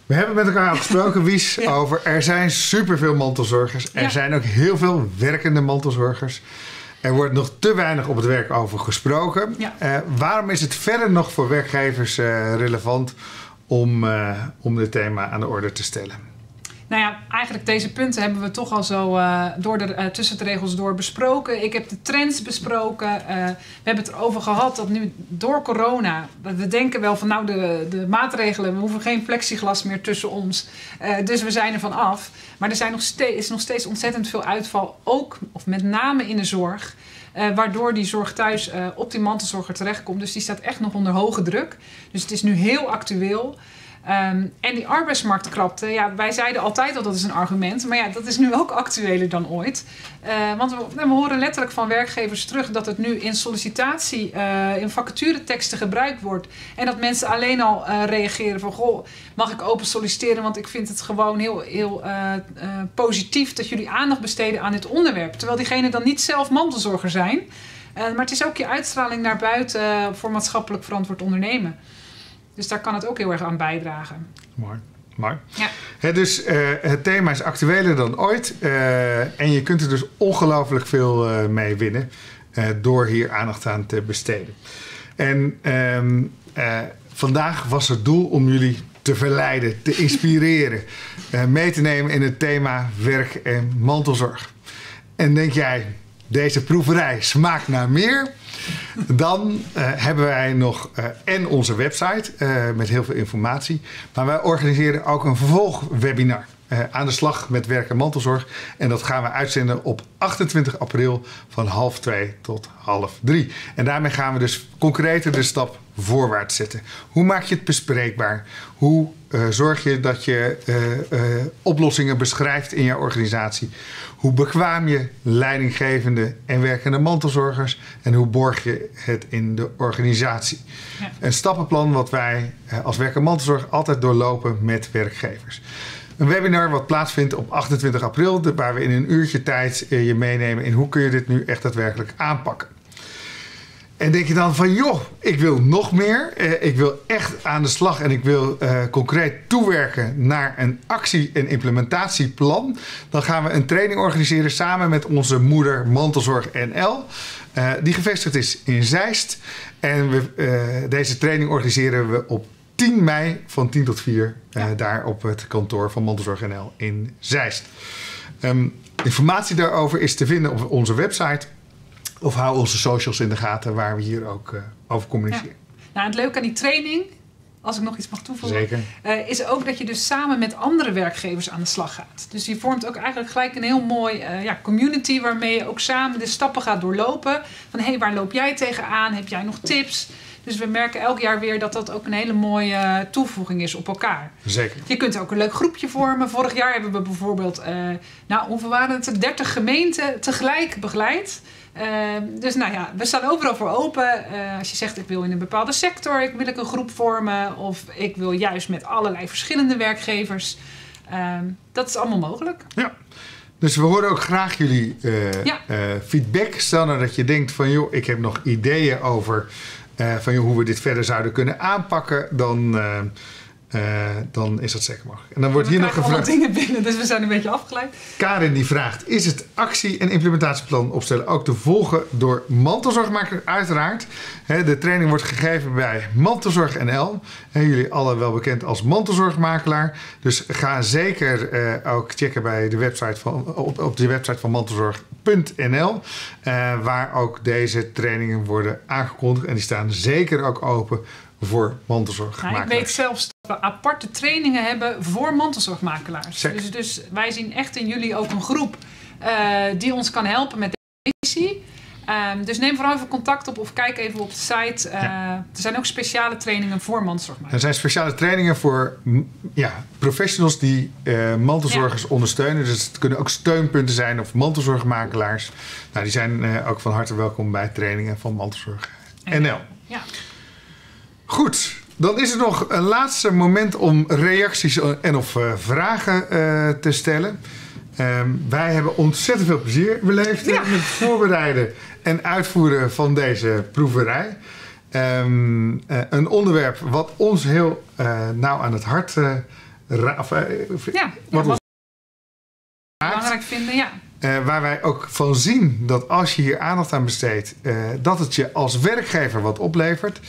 We hebben met elkaar gesproken, Wies, ja. over er zijn superveel mantelzorgers. Er ja. zijn ook heel veel werkende mantelzorgers. Er wordt nog te weinig op het werk over gesproken. Ja. Uh, waarom is het verder nog voor werkgevers uh, relevant om, uh, om dit thema aan de orde te stellen? Nou ja, eigenlijk deze punten hebben we toch al zo door de, tussen de regels door besproken. Ik heb de trends besproken. we hebben het erover gehad dat nu door corona... We denken wel van nou de, de maatregelen... we hoeven geen plexiglas meer tussen ons. dus we zijn er van af. Maar er zijn nog steeds, is nog steeds ontzettend veel uitval, ook of met name in de zorg. Uh, waardoor die zorg thuis uh, op die mantelzorger terechtkomt. Dus die staat echt nog onder hoge druk. Dus het is nu heel actueel. Um, en die arbeidsmarktkrapte, ja, wij zeiden altijd al dat is een argument. Maar ja, dat is nu ook actueler dan ooit. Uh, want we, we, horen letterlijk van werkgevers terug dat het nu in sollicitatie, uh, in vacatureteksten gebruikt wordt. En dat mensen alleen al uh, reageren van, goh, mag ik open solliciteren? Want ik vind het gewoon heel, heel positief dat jullie aandacht besteden aan dit onderwerp. Terwijl diegenen dan niet zelf mantelzorger zijn. maar het is ook je uitstraling naar buiten voor maatschappelijk verantwoord ondernemen. Dus daar kan het ook heel erg aan bijdragen. Mooi. Mooi. Ja. dus uh, het thema is actueler dan ooit. Uh, en je kunt er dus ongelooflijk veel uh, mee winnen. door hier aandacht aan te besteden. En um, vandaag was het doel om jullie te verleiden, te inspireren. mee te nemen in het thema werk en mantelzorg. En denk jij, deze proeverij smaakt naar meer? Dan uh, hebben wij nog uh, en onze website uh, met heel veel informatie. Maar wij organiseren ook een vervolgwebinar. aan de slag met werk en mantelzorg. En dat gaan we uitzenden op 28 april van half twee tot half drie. En daarmee gaan we dus concreter de stap voorwaarts zetten. Hoe maak je het bespreekbaar? Hoe uh, zorg je dat je uh, uh, oplossingen beschrijft in je organisatie? Hoe bekwaam je leidinggevende en werkende mantelzorgers? En hoe borg je het in de organisatie? Ja. Een stappenplan wat wij als werk en mantelzorg altijd doorlopen met werkgevers. Een webinar wat plaatsvindt op 28 april, waar we in een uurtje tijd je meenemen in hoe kun je dit nu echt daadwerkelijk aanpakken. En denk je dan van, joh, ik wil nog meer. Eh, ik wil echt aan de slag en ik wil uh, concreet toewerken naar een actie- en implementatieplan. Dan gaan we een training organiseren samen met onze moeder Mantelzorg NL. Uh, die gevestigd is in Zeist. En we, deze training organiseren we op 10 mei van 10 tot 4 ja. daar op het kantoor van Mantelzorg NL in Zeist. Um, informatie daarover is te vinden op onze website of hou onze socials in de gaten waar we hier ook uh, over communiceren. Ja. Nou, het leuke aan die training als ik nog iets mag toevoegen, Zeker. eh, is ook dat je dus samen met andere werkgevers aan de slag gaat. Dus je vormt ook eigenlijk gelijk een heel mooi eh, ja, community waarmee je ook samen de stappen gaat doorlopen. Van hé, hey, waar loop jij tegenaan? Heb jij nog tips? Dus we merken elk jaar weer dat dat ook een hele mooie toevoeging is op elkaar. Zeker. Je kunt ook een leuk groepje vormen. Vorig jaar hebben we bijvoorbeeld, eh, nou, hoeveel waren het? 30 gemeenten tegelijk begeleid. Eh, dus nou ja, we staan overal voor open. Eh, als je zegt, ik wil in een bepaalde sector, ik wil ik een groep vormen. Of ik wil juist met allerlei verschillende werkgevers. Eh, dat is allemaal mogelijk. Ja. Dus we horen ook graag jullie Ja. eh, feedback. Stel nou dat je denkt van joh, ik heb nog ideeën over eh, van, joh, hoe we dit verder zouden kunnen aanpakken. Dan, eh, eh, dan is dat zeker mogelijk. En dan wordt hier nog gevraagd. dingen binnen, dus we zijn een beetje afgeleid. Karin die vraagt: Is het actie- en implementatieplan opstellen ook te volgen door mantelzorgmakers? Uiteraard. Hè, de training wordt gegeven bij Mantelzorg NL. Hè, jullie alle wel bekend als mantelzorgmakelaar. Dus ga zeker ook checken bij de website van, op, op de website van eh, waar ook deze trainingen worden aangekondigd. En die staan zeker ook open voor Nou, mantelzorgmakelaars. ik weet zelfs dat we aparte trainingen hebben voor mantelzorgmakelaars. Dus, dus wij zien echt in jullie ook een groep eh, die ons kan helpen met deze missie. Ehm, dus neem vooral even contact op of kijk even op de site. Eh, Er zijn ook speciale trainingen voor mantelzorgmakelaars. Er zijn speciale trainingen voor ja, professionals die eh, mantelzorgers ondersteunen. Dus het kunnen ook steunpunten zijn of mantelzorgmakelaars. Nou, die zijn eh, ook van harte welkom bij trainingen van Mantelzorg NL. Ja. Goed, dan is er nog een laatste moment om reacties en of vragen te stellen. Ehm, wij hebben ontzettend veel plezier beleefd Ja. met het voorbereiden en uitvoeren van deze proeverij. Ehm, eh, een onderwerp wat ons heel eh, nauw aan het hart uh, Ja, wat wat we belangrijk vinden, ja. waar wij ook van zien dat als je hier aandacht aan besteedt, dat het je als werkgever wat oplevert.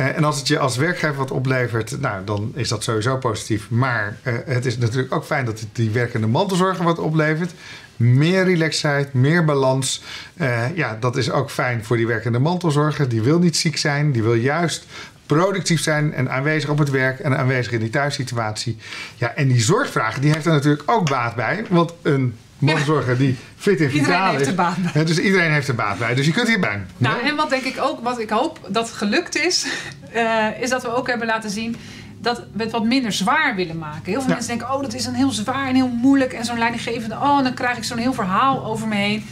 Eh, en als het je als werkgever wat oplevert, nou, dan is dat sowieso positief. Maar eh, het is natuurlijk ook fijn dat het die werkende mantelzorger wat oplevert. Meer relaxheid, meer balans. Eh, ja, dat is ook fijn voor die werkende mantelzorger. Die wil niet ziek zijn, die wil juist productief zijn en aanwezig op het werk en aanwezig in die thuissituatie. Ja, en die zorgvraag, die heeft er natuurlijk ook baat bij. Want een mantelzorger die fit en Iedereen vitaal heeft is. Dus iedereen heeft er baat bij. Dus je kunt hierbij. Nou, en wat denk ik ook, wat ik hoop dat gelukt is, eh, is dat we ook hebben laten zien dat we het wat minder zwaar willen maken. Heel veel Ja. mensen denken, oh, dat is dan heel zwaar en heel moeilijk. En zo'n leidinggevende, oh, dan krijg ik zo'n heel verhaal over me heen.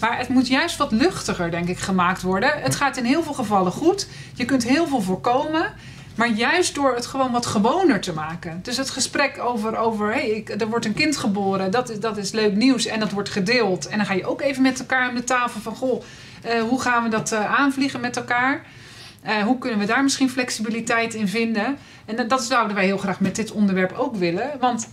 Maar het moet juist wat luchtiger, denk ik, gemaakt worden. Het gaat in heel veel gevallen goed. Je kunt heel veel voorkomen. Maar juist door het gewoon wat gewoner te maken. Dus het gesprek over, over hey, ik, er wordt een kind geboren, dat is, dat is leuk nieuws en dat wordt gedeeld. En dan ga je ook even met elkaar aan de tafel van, goh, eh, hoe gaan we dat eh, aanvliegen met elkaar? Eh, hoe kunnen we daar misschien flexibiliteit in vinden? En dat, dat zouden wij heel graag met dit onderwerp ook willen. Want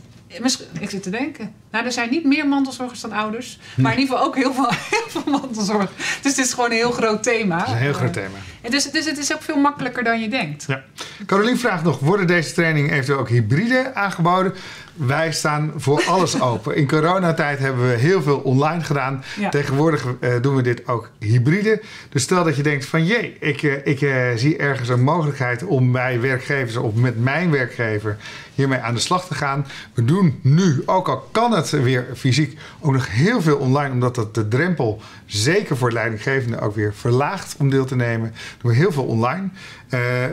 ik zit te denken, nou, er zijn niet meer mantelzorgers dan ouders. Maar in ieder geval ook heel veel, heel veel mantelzorg. Dus het is gewoon een heel groot thema. Dat is een heel Eh, groot thema. en dus, dus het is ook veel makkelijker dan je denkt. Ja. Carolien vraagt nog: worden deze trainingen eventueel ook hybride aangeboden? Wij staan voor alles open. In coronatijd hebben we heel veel online gedaan. Ja. Tegenwoordig eh, doen we dit ook hybride. Dus stel dat je denkt van jee, ik, eh, ik eh, zie ergens een mogelijkheid om bij werkgevers of met mijn werkgever hiermee aan de slag te gaan. We doen nu, ook al kan het weer fysiek, ook nog heel veel online, omdat dat de drempel zeker voor leidinggevenden ook weer verlaagt om deel te nemen. Doen we heel veel online.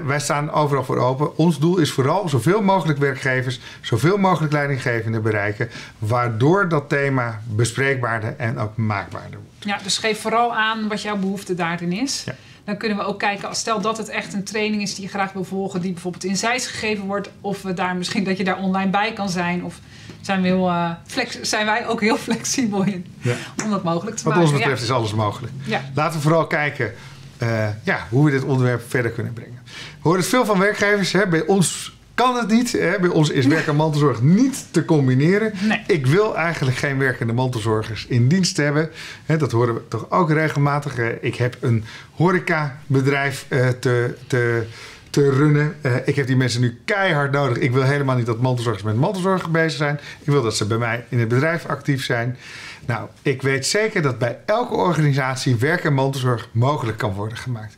Wij staan overal voor open. Ons doel is vooral zoveel mogelijk werkgevers, zoveel mogelijk leidinggevenden bereiken, waardoor dat thema bespreekbaarder en ook maakbaarder wordt. Ja, dus geef vooral aan wat jouw behoefte daarin is. Ja. Dan kunnen we ook kijken, stel dat het echt een training is die je graag wil volgen, die bijvoorbeeld in Zeist gegeven wordt, of we daar misschien dat je daar online bij kan zijn. Of zijn, we heel, eh, flex, zijn wij ook heel flexibel in Ja. om dat mogelijk te Wat maken. ons betreft is alles mogelijk. ja. Laten we vooral kijken eh, ja, hoe we dit onderwerp verder kunnen brengen. We horen het veel van werkgevers. Hè. Bij ons kan het niet. Hè. Bij ons is werk en mantelzorg niet te combineren. Nee. Ik wil eigenlijk geen werkende mantelzorgers in dienst hebben. Hè, dat horen we toch ook regelmatig. Eh, ik heb een horecabedrijf eh, te, te, te runnen. Eh, ik heb die mensen nu keihard nodig. Ik wil helemaal niet dat mantelzorgers met mantelzorg bezig zijn. Ik wil dat ze bij mij in het bedrijf actief zijn. Nou, ik weet zeker dat bij elke organisatie werk en mantelzorg mogelijk kan worden gemaakt.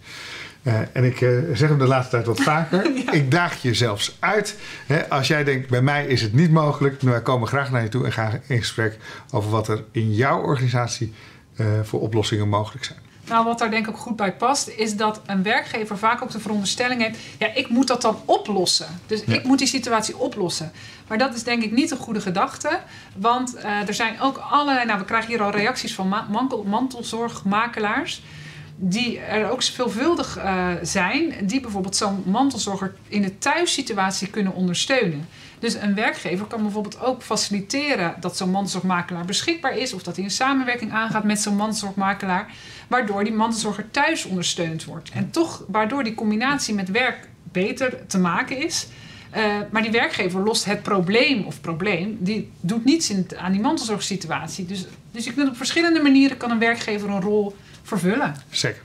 Uh, en ik uh, zeg hem de laatste tijd wat vaker. ja. Ik daag je zelfs uit. Hè, als jij denkt, bij mij is het niet mogelijk. Nou, wij komen graag naar je toe en gaan in gesprek over wat er in jouw organisatie uh, voor oplossingen mogelijk zijn. Nou, wat daar denk ik ook goed bij past, is dat een werkgever vaak ook de veronderstelling heeft: ja, ik moet dat dan oplossen. Dus ja. ik moet die situatie oplossen. Maar dat is denk ik niet een goede gedachte. Want er zijn ook allerlei, nou, we krijgen hier al reacties van ma mantel, mantelzorgmakelaars. Die er ook veelvuldig uh, zijn, die bijvoorbeeld zo'n mantelzorger in de thuissituatie kunnen ondersteunen. Dus een werkgever kan bijvoorbeeld ook faciliteren dat zo'n mantelzorgmakelaar beschikbaar is, of dat hij een samenwerking aangaat met zo'n mantelzorgmakelaar, waardoor die mantelzorger thuis ondersteund wordt. En toch, waardoor die combinatie met werk beter te maken is. Uh, maar die werkgever lost het probleem of probleem, die doet niets in, aan die mantelzorgsituatie. Dus, dus kunt op verschillende manieren kan een werkgever een rol vervullen. Zeker.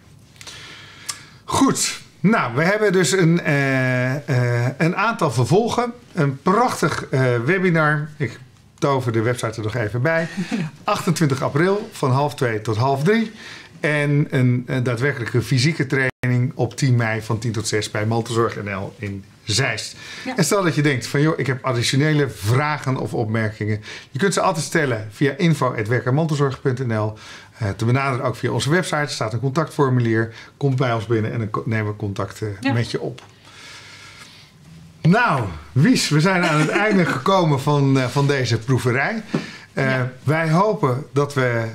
Goed. Nou, we hebben dus een, uh, uh, een aantal vervolgen. Een prachtig uh, webinar. Ik tover de website er nog even bij. 28 april van half twee tot half drie. En een, een daadwerkelijke fysieke training op 10 mei van 10 tot 6 bij Mantelzorg NL in Zeist. Ja. En stel dat je denkt van joh, ik heb additionele vragen of opmerkingen. Je kunt ze altijd stellen via info.werkermantelzorg.nl. Uh, te benaderen ook via onze website. Er staat een contactformulier. Komt bij ons binnen en dan nemen we contact ja. met je op. Nou, Wies, we zijn aan het einde gekomen van, uh, van deze proeverij. Ja. Wij hopen dat we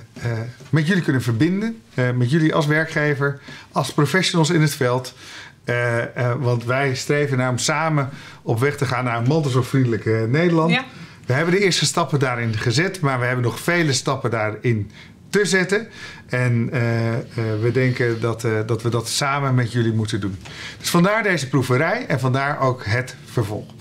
met jullie kunnen verbinden. met jullie als werkgever, als professionals in het veld. Want wij streven naar om samen op weg te gaan naar een mantelzorgvriendelijk Nederland. Ja. We hebben de eerste stappen daarin gezet, maar we hebben nog vele stappen daarin te zetten. En we denken dat, dat we dat samen met jullie moeten doen. Dus vandaar deze proeverij en vandaar ook het vervolg.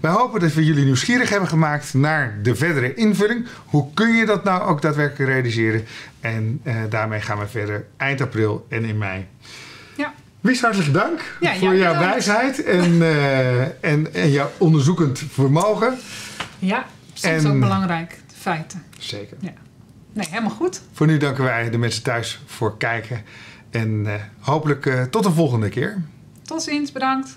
Wij hopen dat we jullie nieuwsgierig hebben gemaakt naar de verdere invulling. Hoe kun je dat nou ook daadwerkelijk realiseren? En daarmee gaan we verder eind april en in mei. Ja. Wies, hartelijk dank ja, voor jouw bedankt. wijsheid en, en, en jouw onderzoekend vermogen. Ja, soms en, ook belangrijk, de feiten. Zeker. Ja. Nee, helemaal goed. Voor nu danken wij de mensen thuis voor kijken. En uh, hopelijk uh, tot de volgende keer. Tot ziens, bedankt.